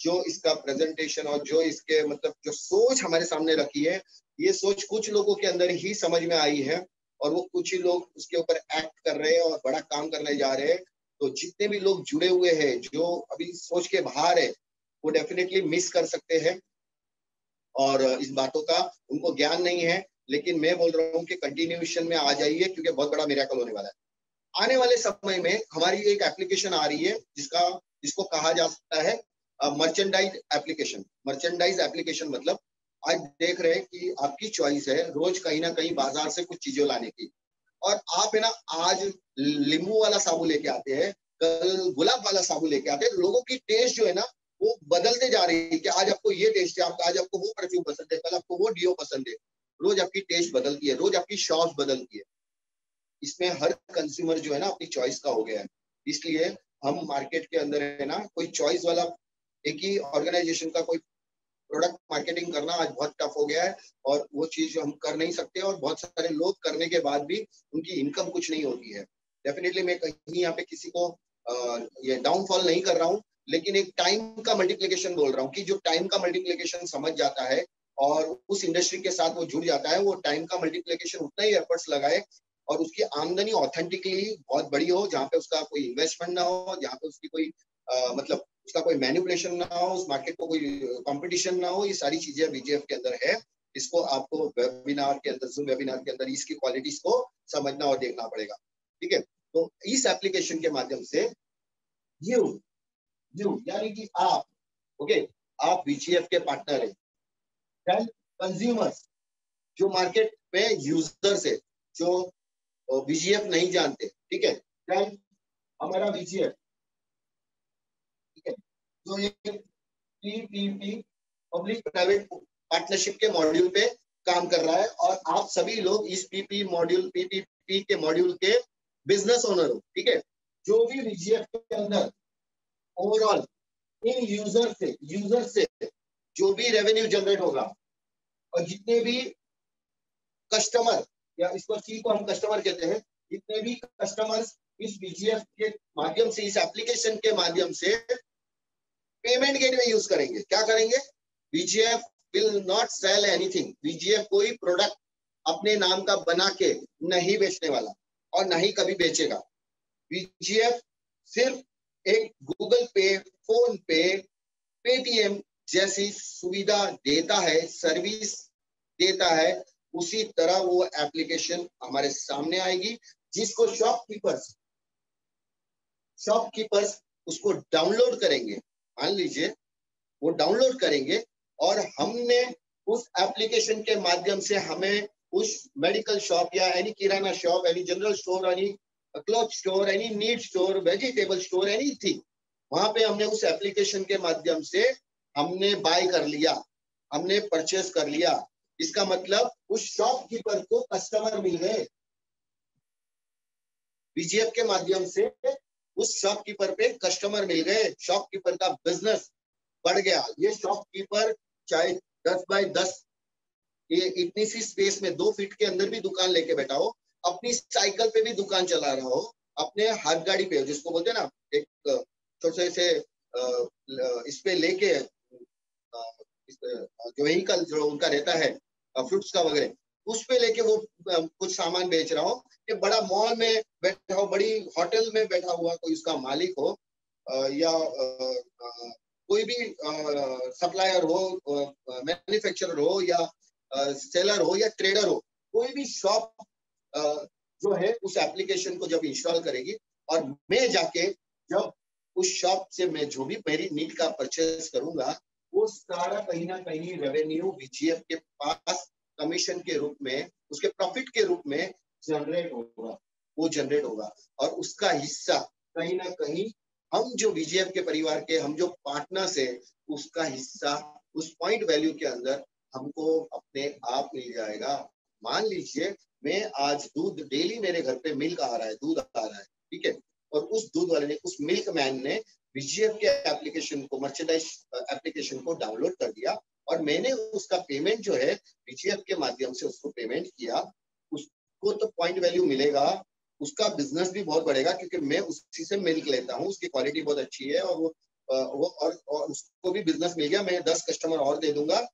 जो इसका प्रेजेंटेशन और जो इसके मतलब जो सोच हमारे सामने रखी है, ये सोच कुछ लोगों के अंदर ही समझ में आई है। और वो कुछ ही लोग उसके ऊपर एक्ट कर रहे हैं और बड़ा काम करने जा रहे हैं। तो जितने भी लोग जुड़े हुए हैं, जो अभी सोच के बाहर है, वो डेफिनेटली मिस कर सकते हैं। और इस बातों का उनको ज्ञान नहीं है, लेकिन मैं बोल रहा हूँ कि कंटिन्यूशन में आ जाइए, क्योंकि बहुत बड़ा मेरा होने वाला है। आने वाले समय में हमारी एक एप्लीकेशन आ रही है, जिसका, जिसको कहा जा सकता है मर्चेंडाइज एप्लीकेशन मर्चेंडाइज एप्लीकेशन मतलब आज देख रहे हैं कि आपकी चॉइस है रोज कहीं ना कहीं बाज़ार से कुछ चीज़ें लाने की। और आप है ना, आज लींबू वाला साबु लेके आते हैं, कल गुलाब वाला साबु लेके आते हैं, लोगों की टेस्ट जो है ना, वो बदलते जा रही है कि आज आपको ये टेस्ट है आज आपको वो परफ्यूम पसंद है, कल आपको वो डिओ पसंद है। रोज आपकी टेस्ट बदलती है, रोज आपकी शॉप बदलती है। इसमें हर कंज्यूमर जो है ना, अपनी चॉइस का हो गया है। इसलिए हम मार्केट के अंदर है ना, कोई चॉइस वाला, एक ही ऑर्गेनाइजेशन का कोई प्रोडक्ट मार्केटिंग करना आज बहुत टफ हो गया है और वो चीज़ हम कर नहीं सकते और बहुत सारे लोग करने के बाद भी उनकी इनकम कुछ नहीं होती है। डेफिनेटली मैं कहीं यहाँ पे किसी को आ, ये डाउनफॉल नहीं कर रहा हूँ लेकिन एक टाइम का मल्टीप्लीकेशन बोल रहा हूँ कि जो टाइम का मल्टीप्लीकेशन समझ जाता है और उस इंडस्ट्री के साथ वो जुड़ जाता है वो टाइम का मल्टीप्लीकेशन उतना ही एफर्ट्स लगाए और उसकी आमदनी ऑथेंटिकली बहुत बड़ी हो जहाँ पे उसका कोई इन्वेस्टमेंट ना हो जहाँ पे उसकी कोई आ, मतलब उसका कोई मैनिपुलेशन ना हो, उस मार्केट को कोई कंपटीशन ना हो, ये सारी चीज़ें बीजेएफ के अंदर है। इसको आपको वेबिनार के अंदर जूम वेबिनार के अंदर, इसकी क्वालिटीज को समझना और देखना पड़ेगा। ठीक है? तो इस एप्लीकेशन के माध्यम से यू यू यानी कि आप ओके आप बीजीएफ के पार्टनर है। कंज्यूमर्स जो मार्केट में यूज़र्स है, जो बीजीएफ नहीं जानते, ठीक है? हमारा बीजीएफ जो ये पीपीपी पब्लिक प्राइवेट पार्टनरशिप के मॉड्यूल पे काम कर रहा है और आप सभी लोग इस पीपी मॉड्यूल पीपीपी के मॉड्यूल के बिज़नेस ओनर हो, ठीक है? जो भी वीजीएफ के अंदर ओवरऑल इन यूज़र से यूज़र से जो भी रेवेन्यू जनरेट होगा और जितने भी कस्टमर या इसको सी को हम कस्टमर कहते हैं, जितने भी कस्टमर्स इस बीजीएफ के माध्यम से, इस एप्लीकेशन के माध्यम से पेमेंट गेटवे यूज़ करेंगे। क्या करेंगे? BGF will not sell anything BGF कोई प्रोडक्ट अपने नाम का बना के नहीं बेचने वाला और नहीं कभी बेचेगा। बीजीएफ सिर्फ़ एक गूगल पे फ़ोन पे पेटीएम जैसी सुविधा देता है सर्विस देता है, उसी तरह वो एप्लीकेशन हमारे सामने आएगी, जिसको शॉपकीपर्स शॉपकीपर्स उसको डाउनलोड करेंगे। मान लीजिए, वो डाउनलोड करेंगे और हमने उस एप्लीकेशन के माध्यम से हमें उस मेडिकल शॉप या any kirana shop any general store any cloth store any neat store vegetable store any थी वहाँ पे हमने उस एप्लीकेशन के माध्यम से हमने बाय कर लिया, हमने परचेस कर लिया। इसका मतलब उस शॉपकीपर को कस्टमर मिल गए। बीजीएफ के माध्यम से उस शॉपकीपर पे कस्टमर मिल गए। शॉपकीपर का बिज़नेस बढ़ गया। ये शॉपकीपर चाहे दस बाय दस, ये इतनी सी स्पेस में दो फीट के अंदर भी दुकान लेके बैठा हो, अपनी साइकिल पे भी दुकान चला रहा हो, अपने हाथ गाड़ी पे जिसको बोलते हैं ना, एक छोटे से इस पे लेके जो व्हीकल जो उनका रहता है फ्रूट्स का वगैरह उस पे लेके वो कुछ सामान बेच रहा हो कि बड़ा मॉल में बैठा हो, बड़ी होटल में बैठा हुआ कोई उसका मालिक हो या कोई भी सप्लायर हो मैन्युफैक्चरर हो या सेलर हो या ट्रेडर हो, कोई भी शॉप जो है उस एप्लीकेशन को जब इंस्टॉल करेगी और मैं जाके जब उस शॉप से मैं जो भी मेरी नीड का परचेज करूँगा, वो सारा कहीं ना कहीं रेवेन्यू बीजीएफ के पास कमीशन के रूप में, उसके प्रॉफिट के रूप में जनरेट होगा, वो जनरेट होगा। और उसका हिस्सा कहीं ना कहीं हम जो बीजेएफ के परिवार के, हम जो पार्टनर्स है उसका हिस्सा, उस पॉइंट वैल्यू के अंदर हमको अपने आप मिल जाएगा। मान लीजिए, मैं आज दूध डेली मेरे घर पे मिल्क आ रहा है, दूध आ रहा है, ठीक है? और उस दूध वाले ने, उस मिल्क मैन ने बीजीएफ के एप्लीकेशन को मर्चेंडाइज एप्लीकेशन को डाउनलोड कर दिया। और मैंने उसका पेमेंट जो है बीजीएफ के माध्यम से उसको पेमेंट किया उसको तो पॉइंट वैल्यू मिलेगा उसका बिज़नेस भी बहुत बढ़ेगा क्योंकि मैं उसी से मिल्क लेता हूँ उसकी क्वालिटी बहुत अच्छी है और वो वो और, और उसको भी बिज़नेस मिल गया मैं दस कस्टमर और दे दूँगा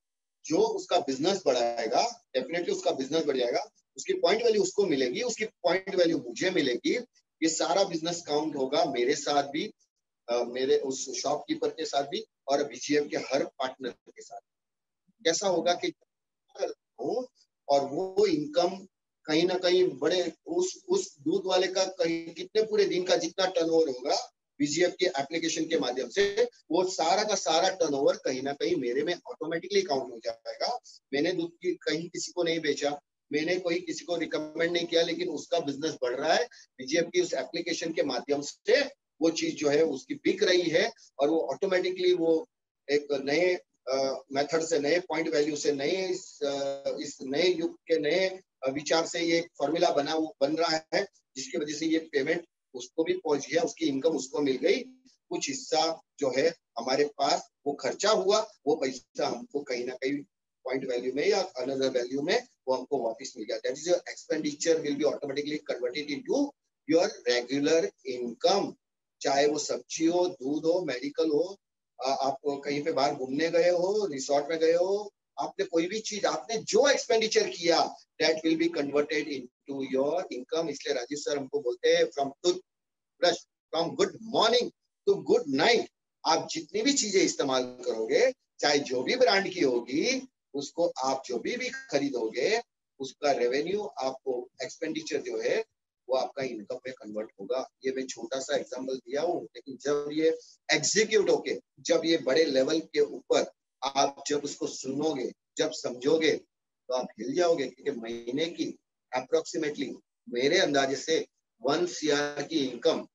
जो उसका बिज़नेस बढ़ाएगा डेफिनेटली उसका बिज़नेस बढ़ जाएगा उसकी पॉइंट वैल्यू उसको मिलेगी उसकी पॉइंट वैल्यू मुझे मिलेगी ये सारा बिज़नेस काउंट होगा मेरे साथ भी आ, मेरे उस शॉपकीपर के साथ भी और बीजीएम के हर पार्टनर के साथ कैसा होगा कि हो, और वो इनकम कहीं ना कहीं बड़े, उस उस दूध वाले का कहीं, कितने पूरे दिन का जितना टर्नओवर होगा बीजीएफ के एप्लीकेशन के माध्यम से, वो सारा का सारा टर्नओवर कहीं ना कहीं मेरे में ऑटोमेटिकली काउंट हो जाएगा। मैंने दूध की कहीं किसी को नहीं बेचा, मैंने कोई किसी को रिकमेंड नहीं किया, लेकिन उसका बिज़नेस बढ़ रहा है। बीजीएफ की उस एप्लीकेशन के माध्यम से वो चीज़ जो है, उसकी बिक रही है, और वो ऑटोमेटिकली वो एक नए मेथड से नए पॉइंट वैल्यू से नए इस, नए युग के नए विचार से ये फॉर्मूला बना बन रहा है जिसकी वजह से ये पेमेंट उसको भी पहुँच गया उसकी इनकम उसको मिल गई। कुछ हिस्सा जो है हमारे पास वो खर्चा हुआ वो पैसा हमको कहीं ना कहीं पॉइंट वैल्यू में या अनदर वैल्यू में वो हमको वापस मिल गया। That is your expenditure will be automatically converted into your regular income चाहे वो सब्ज़ी हो दूध हो मेडिकल हो आप कहीं पे बाहर घूमने गए हो रिसोर्ट में गए हो, आपने कोई भी चीज़, आपने जो एक्सपेंडिचर किया that will be converted into your income इसलिए राजीव सर हमको बोलते हैं from tooth brush from good morning to good night आप जितनी भी चीज़ें इस्तेमाल करोगे, चाहे जो भी ब्रांड की होगी, उसको आप जो भी भी खरीदोगे, उसका रेवेन्यू आपको एक्सपेंडिचर जो है वो आपका इनकम में कन्वर्ट होगा। ये मैं छोटा सा एग्ज़ाम्पल दिया हूँ, लेकिन जब ये एग्जीक्यूट होके, जब ये बड़े लेवल के ऊपर आप जब उसको सुनोगे, जब समझोगे तो आप हिल जाओगे, क्योंकि महीने की अप्रोक्सीमेटली मेरे अंदाजे से वन सीआर की इनकम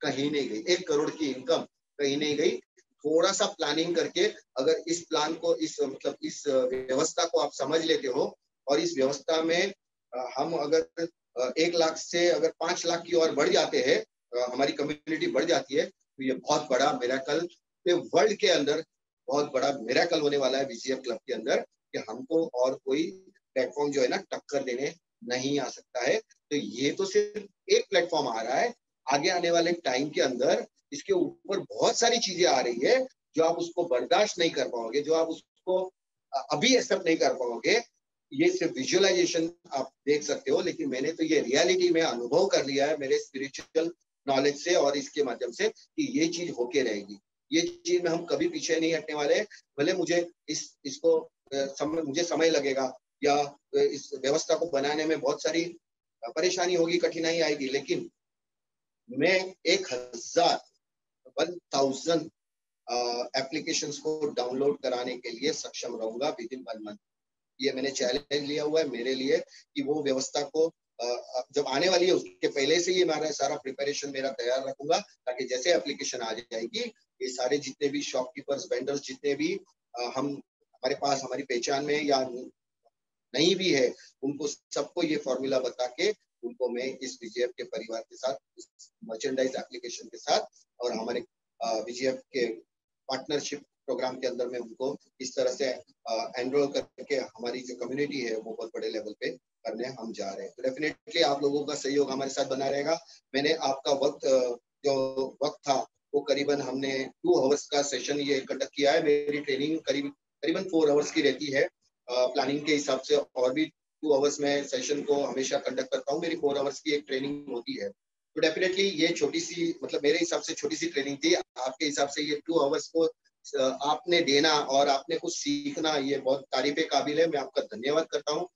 कहीं नहीं गई, एक करोड़ की इनकम कहीं नहीं गई। थोड़ा सा प्लानिंग करके अगर इस प्लान को, इस मतलब इस व्यवस्था को आप समझ लेते हो, और इस व्यवस्था में हम अगर एक लाख से अगर पाँच लाख की ओर बढ़ जाते हैं हमारी कम्युनिटी बढ़ जाती है तो ये बहुत बड़ा मेरा कल वर्ल्ड के अंदर बहुत बड़ा मेराकल होने वाला है बीसीएफ क्लब के अंदर कि हमको और कोई प्लेटफॉर्म जो है ना टक्कर देने नहीं आ सकता है। तो ये तो सिर्फ़ एक प्लेटफॉर्म आ रहा है। आगे आने वाले टाइम के अंदर इसके ऊपर बहुत सारी चीज़ें आ रही है जो आप उसको बर्दाश्त नहीं कर पाओगे, जो आप उसको अभी एक्सेप्ट नहीं कर पाओगे। ये सिर्फ़ विजुअलाइजेशन आप देख सकते हो, लेकिन मैंने तो ये रियलिटी में अनुभव कर लिया है मेरे स्पिरिचुअल नॉलेज से और इसके माध्यम से कि ये चीज़ होके रहेगी। ये चीज़ में हम कभी पीछे नहीं हटने वाले भले मुझे इस, इसको समय, मुझे समय लगेगा या इस व्यवस्था को बनाने में बहुत सारी परेशानी होगी, कठिनाई आएगी, लेकिन मैं एक हज़ार वन थाउज़ेंड एप्लीकेशन को डाउनलोड कराने के लिए सक्षम रहूँगा विद इन वन मंथ ये मैंने चैलेंज लिया हुआ है मेरे लिए कि वो व्यवस्था को जब आने वाली है उसके पहले से ही हमारा सारा प्रिपरेशन मेरा तैयार रखूँगा ताकि जैसे एप्लीकेशन आ जाएगी, ये सारे जितने भी शॉपकीपर्स वेंडर्स जितने भी हम हमारे पास, हमारी पहचान में या नहीं भी है, उनको सबको ये फॉर्मूला बता के उनको मैं इस बीजेएफ के परिवार के साथ मर्चेंडाइज एप्लीकेशन के साथ और हमारे बीजेएफ के पार्टनरशिप प्रोग्राम के अंदर में उनको इस तरह से एनरोल करके हमारी जो कम्युनिटी है वो बहुत बड़े लेवल पे करने हम जा रहे हैं। तो डेफिनेटली आप लोगों का सहयोग हमारे साथ बना रहेगा। मैंने आपका वक्त जो वक्त था वो करीबन हमने टू आवर्स का सेशन ये कंडक्ट किया है। मेरी ट्रेनिंग करीब, करीबन फोर आवर्स की रहती है। प्लानिंग के हिसाब से और भी टू आवर्स में सेशन को हमेशा कंडक्ट करता हूँ। मेरी फोर आवर्स की एक ट्रेनिंग होती है। तो डेफिनेटली ये छोटी सी मतलब मेरे हिसाब से छोटी सी ट्रेनिंग थी। आपके हिसाब से ये टू आवर्स को आपने देना और आपने कुछ सीखना, ये बहुत तारीफ़ काबिल है। मैं आपका धन्यवाद करता हूँ।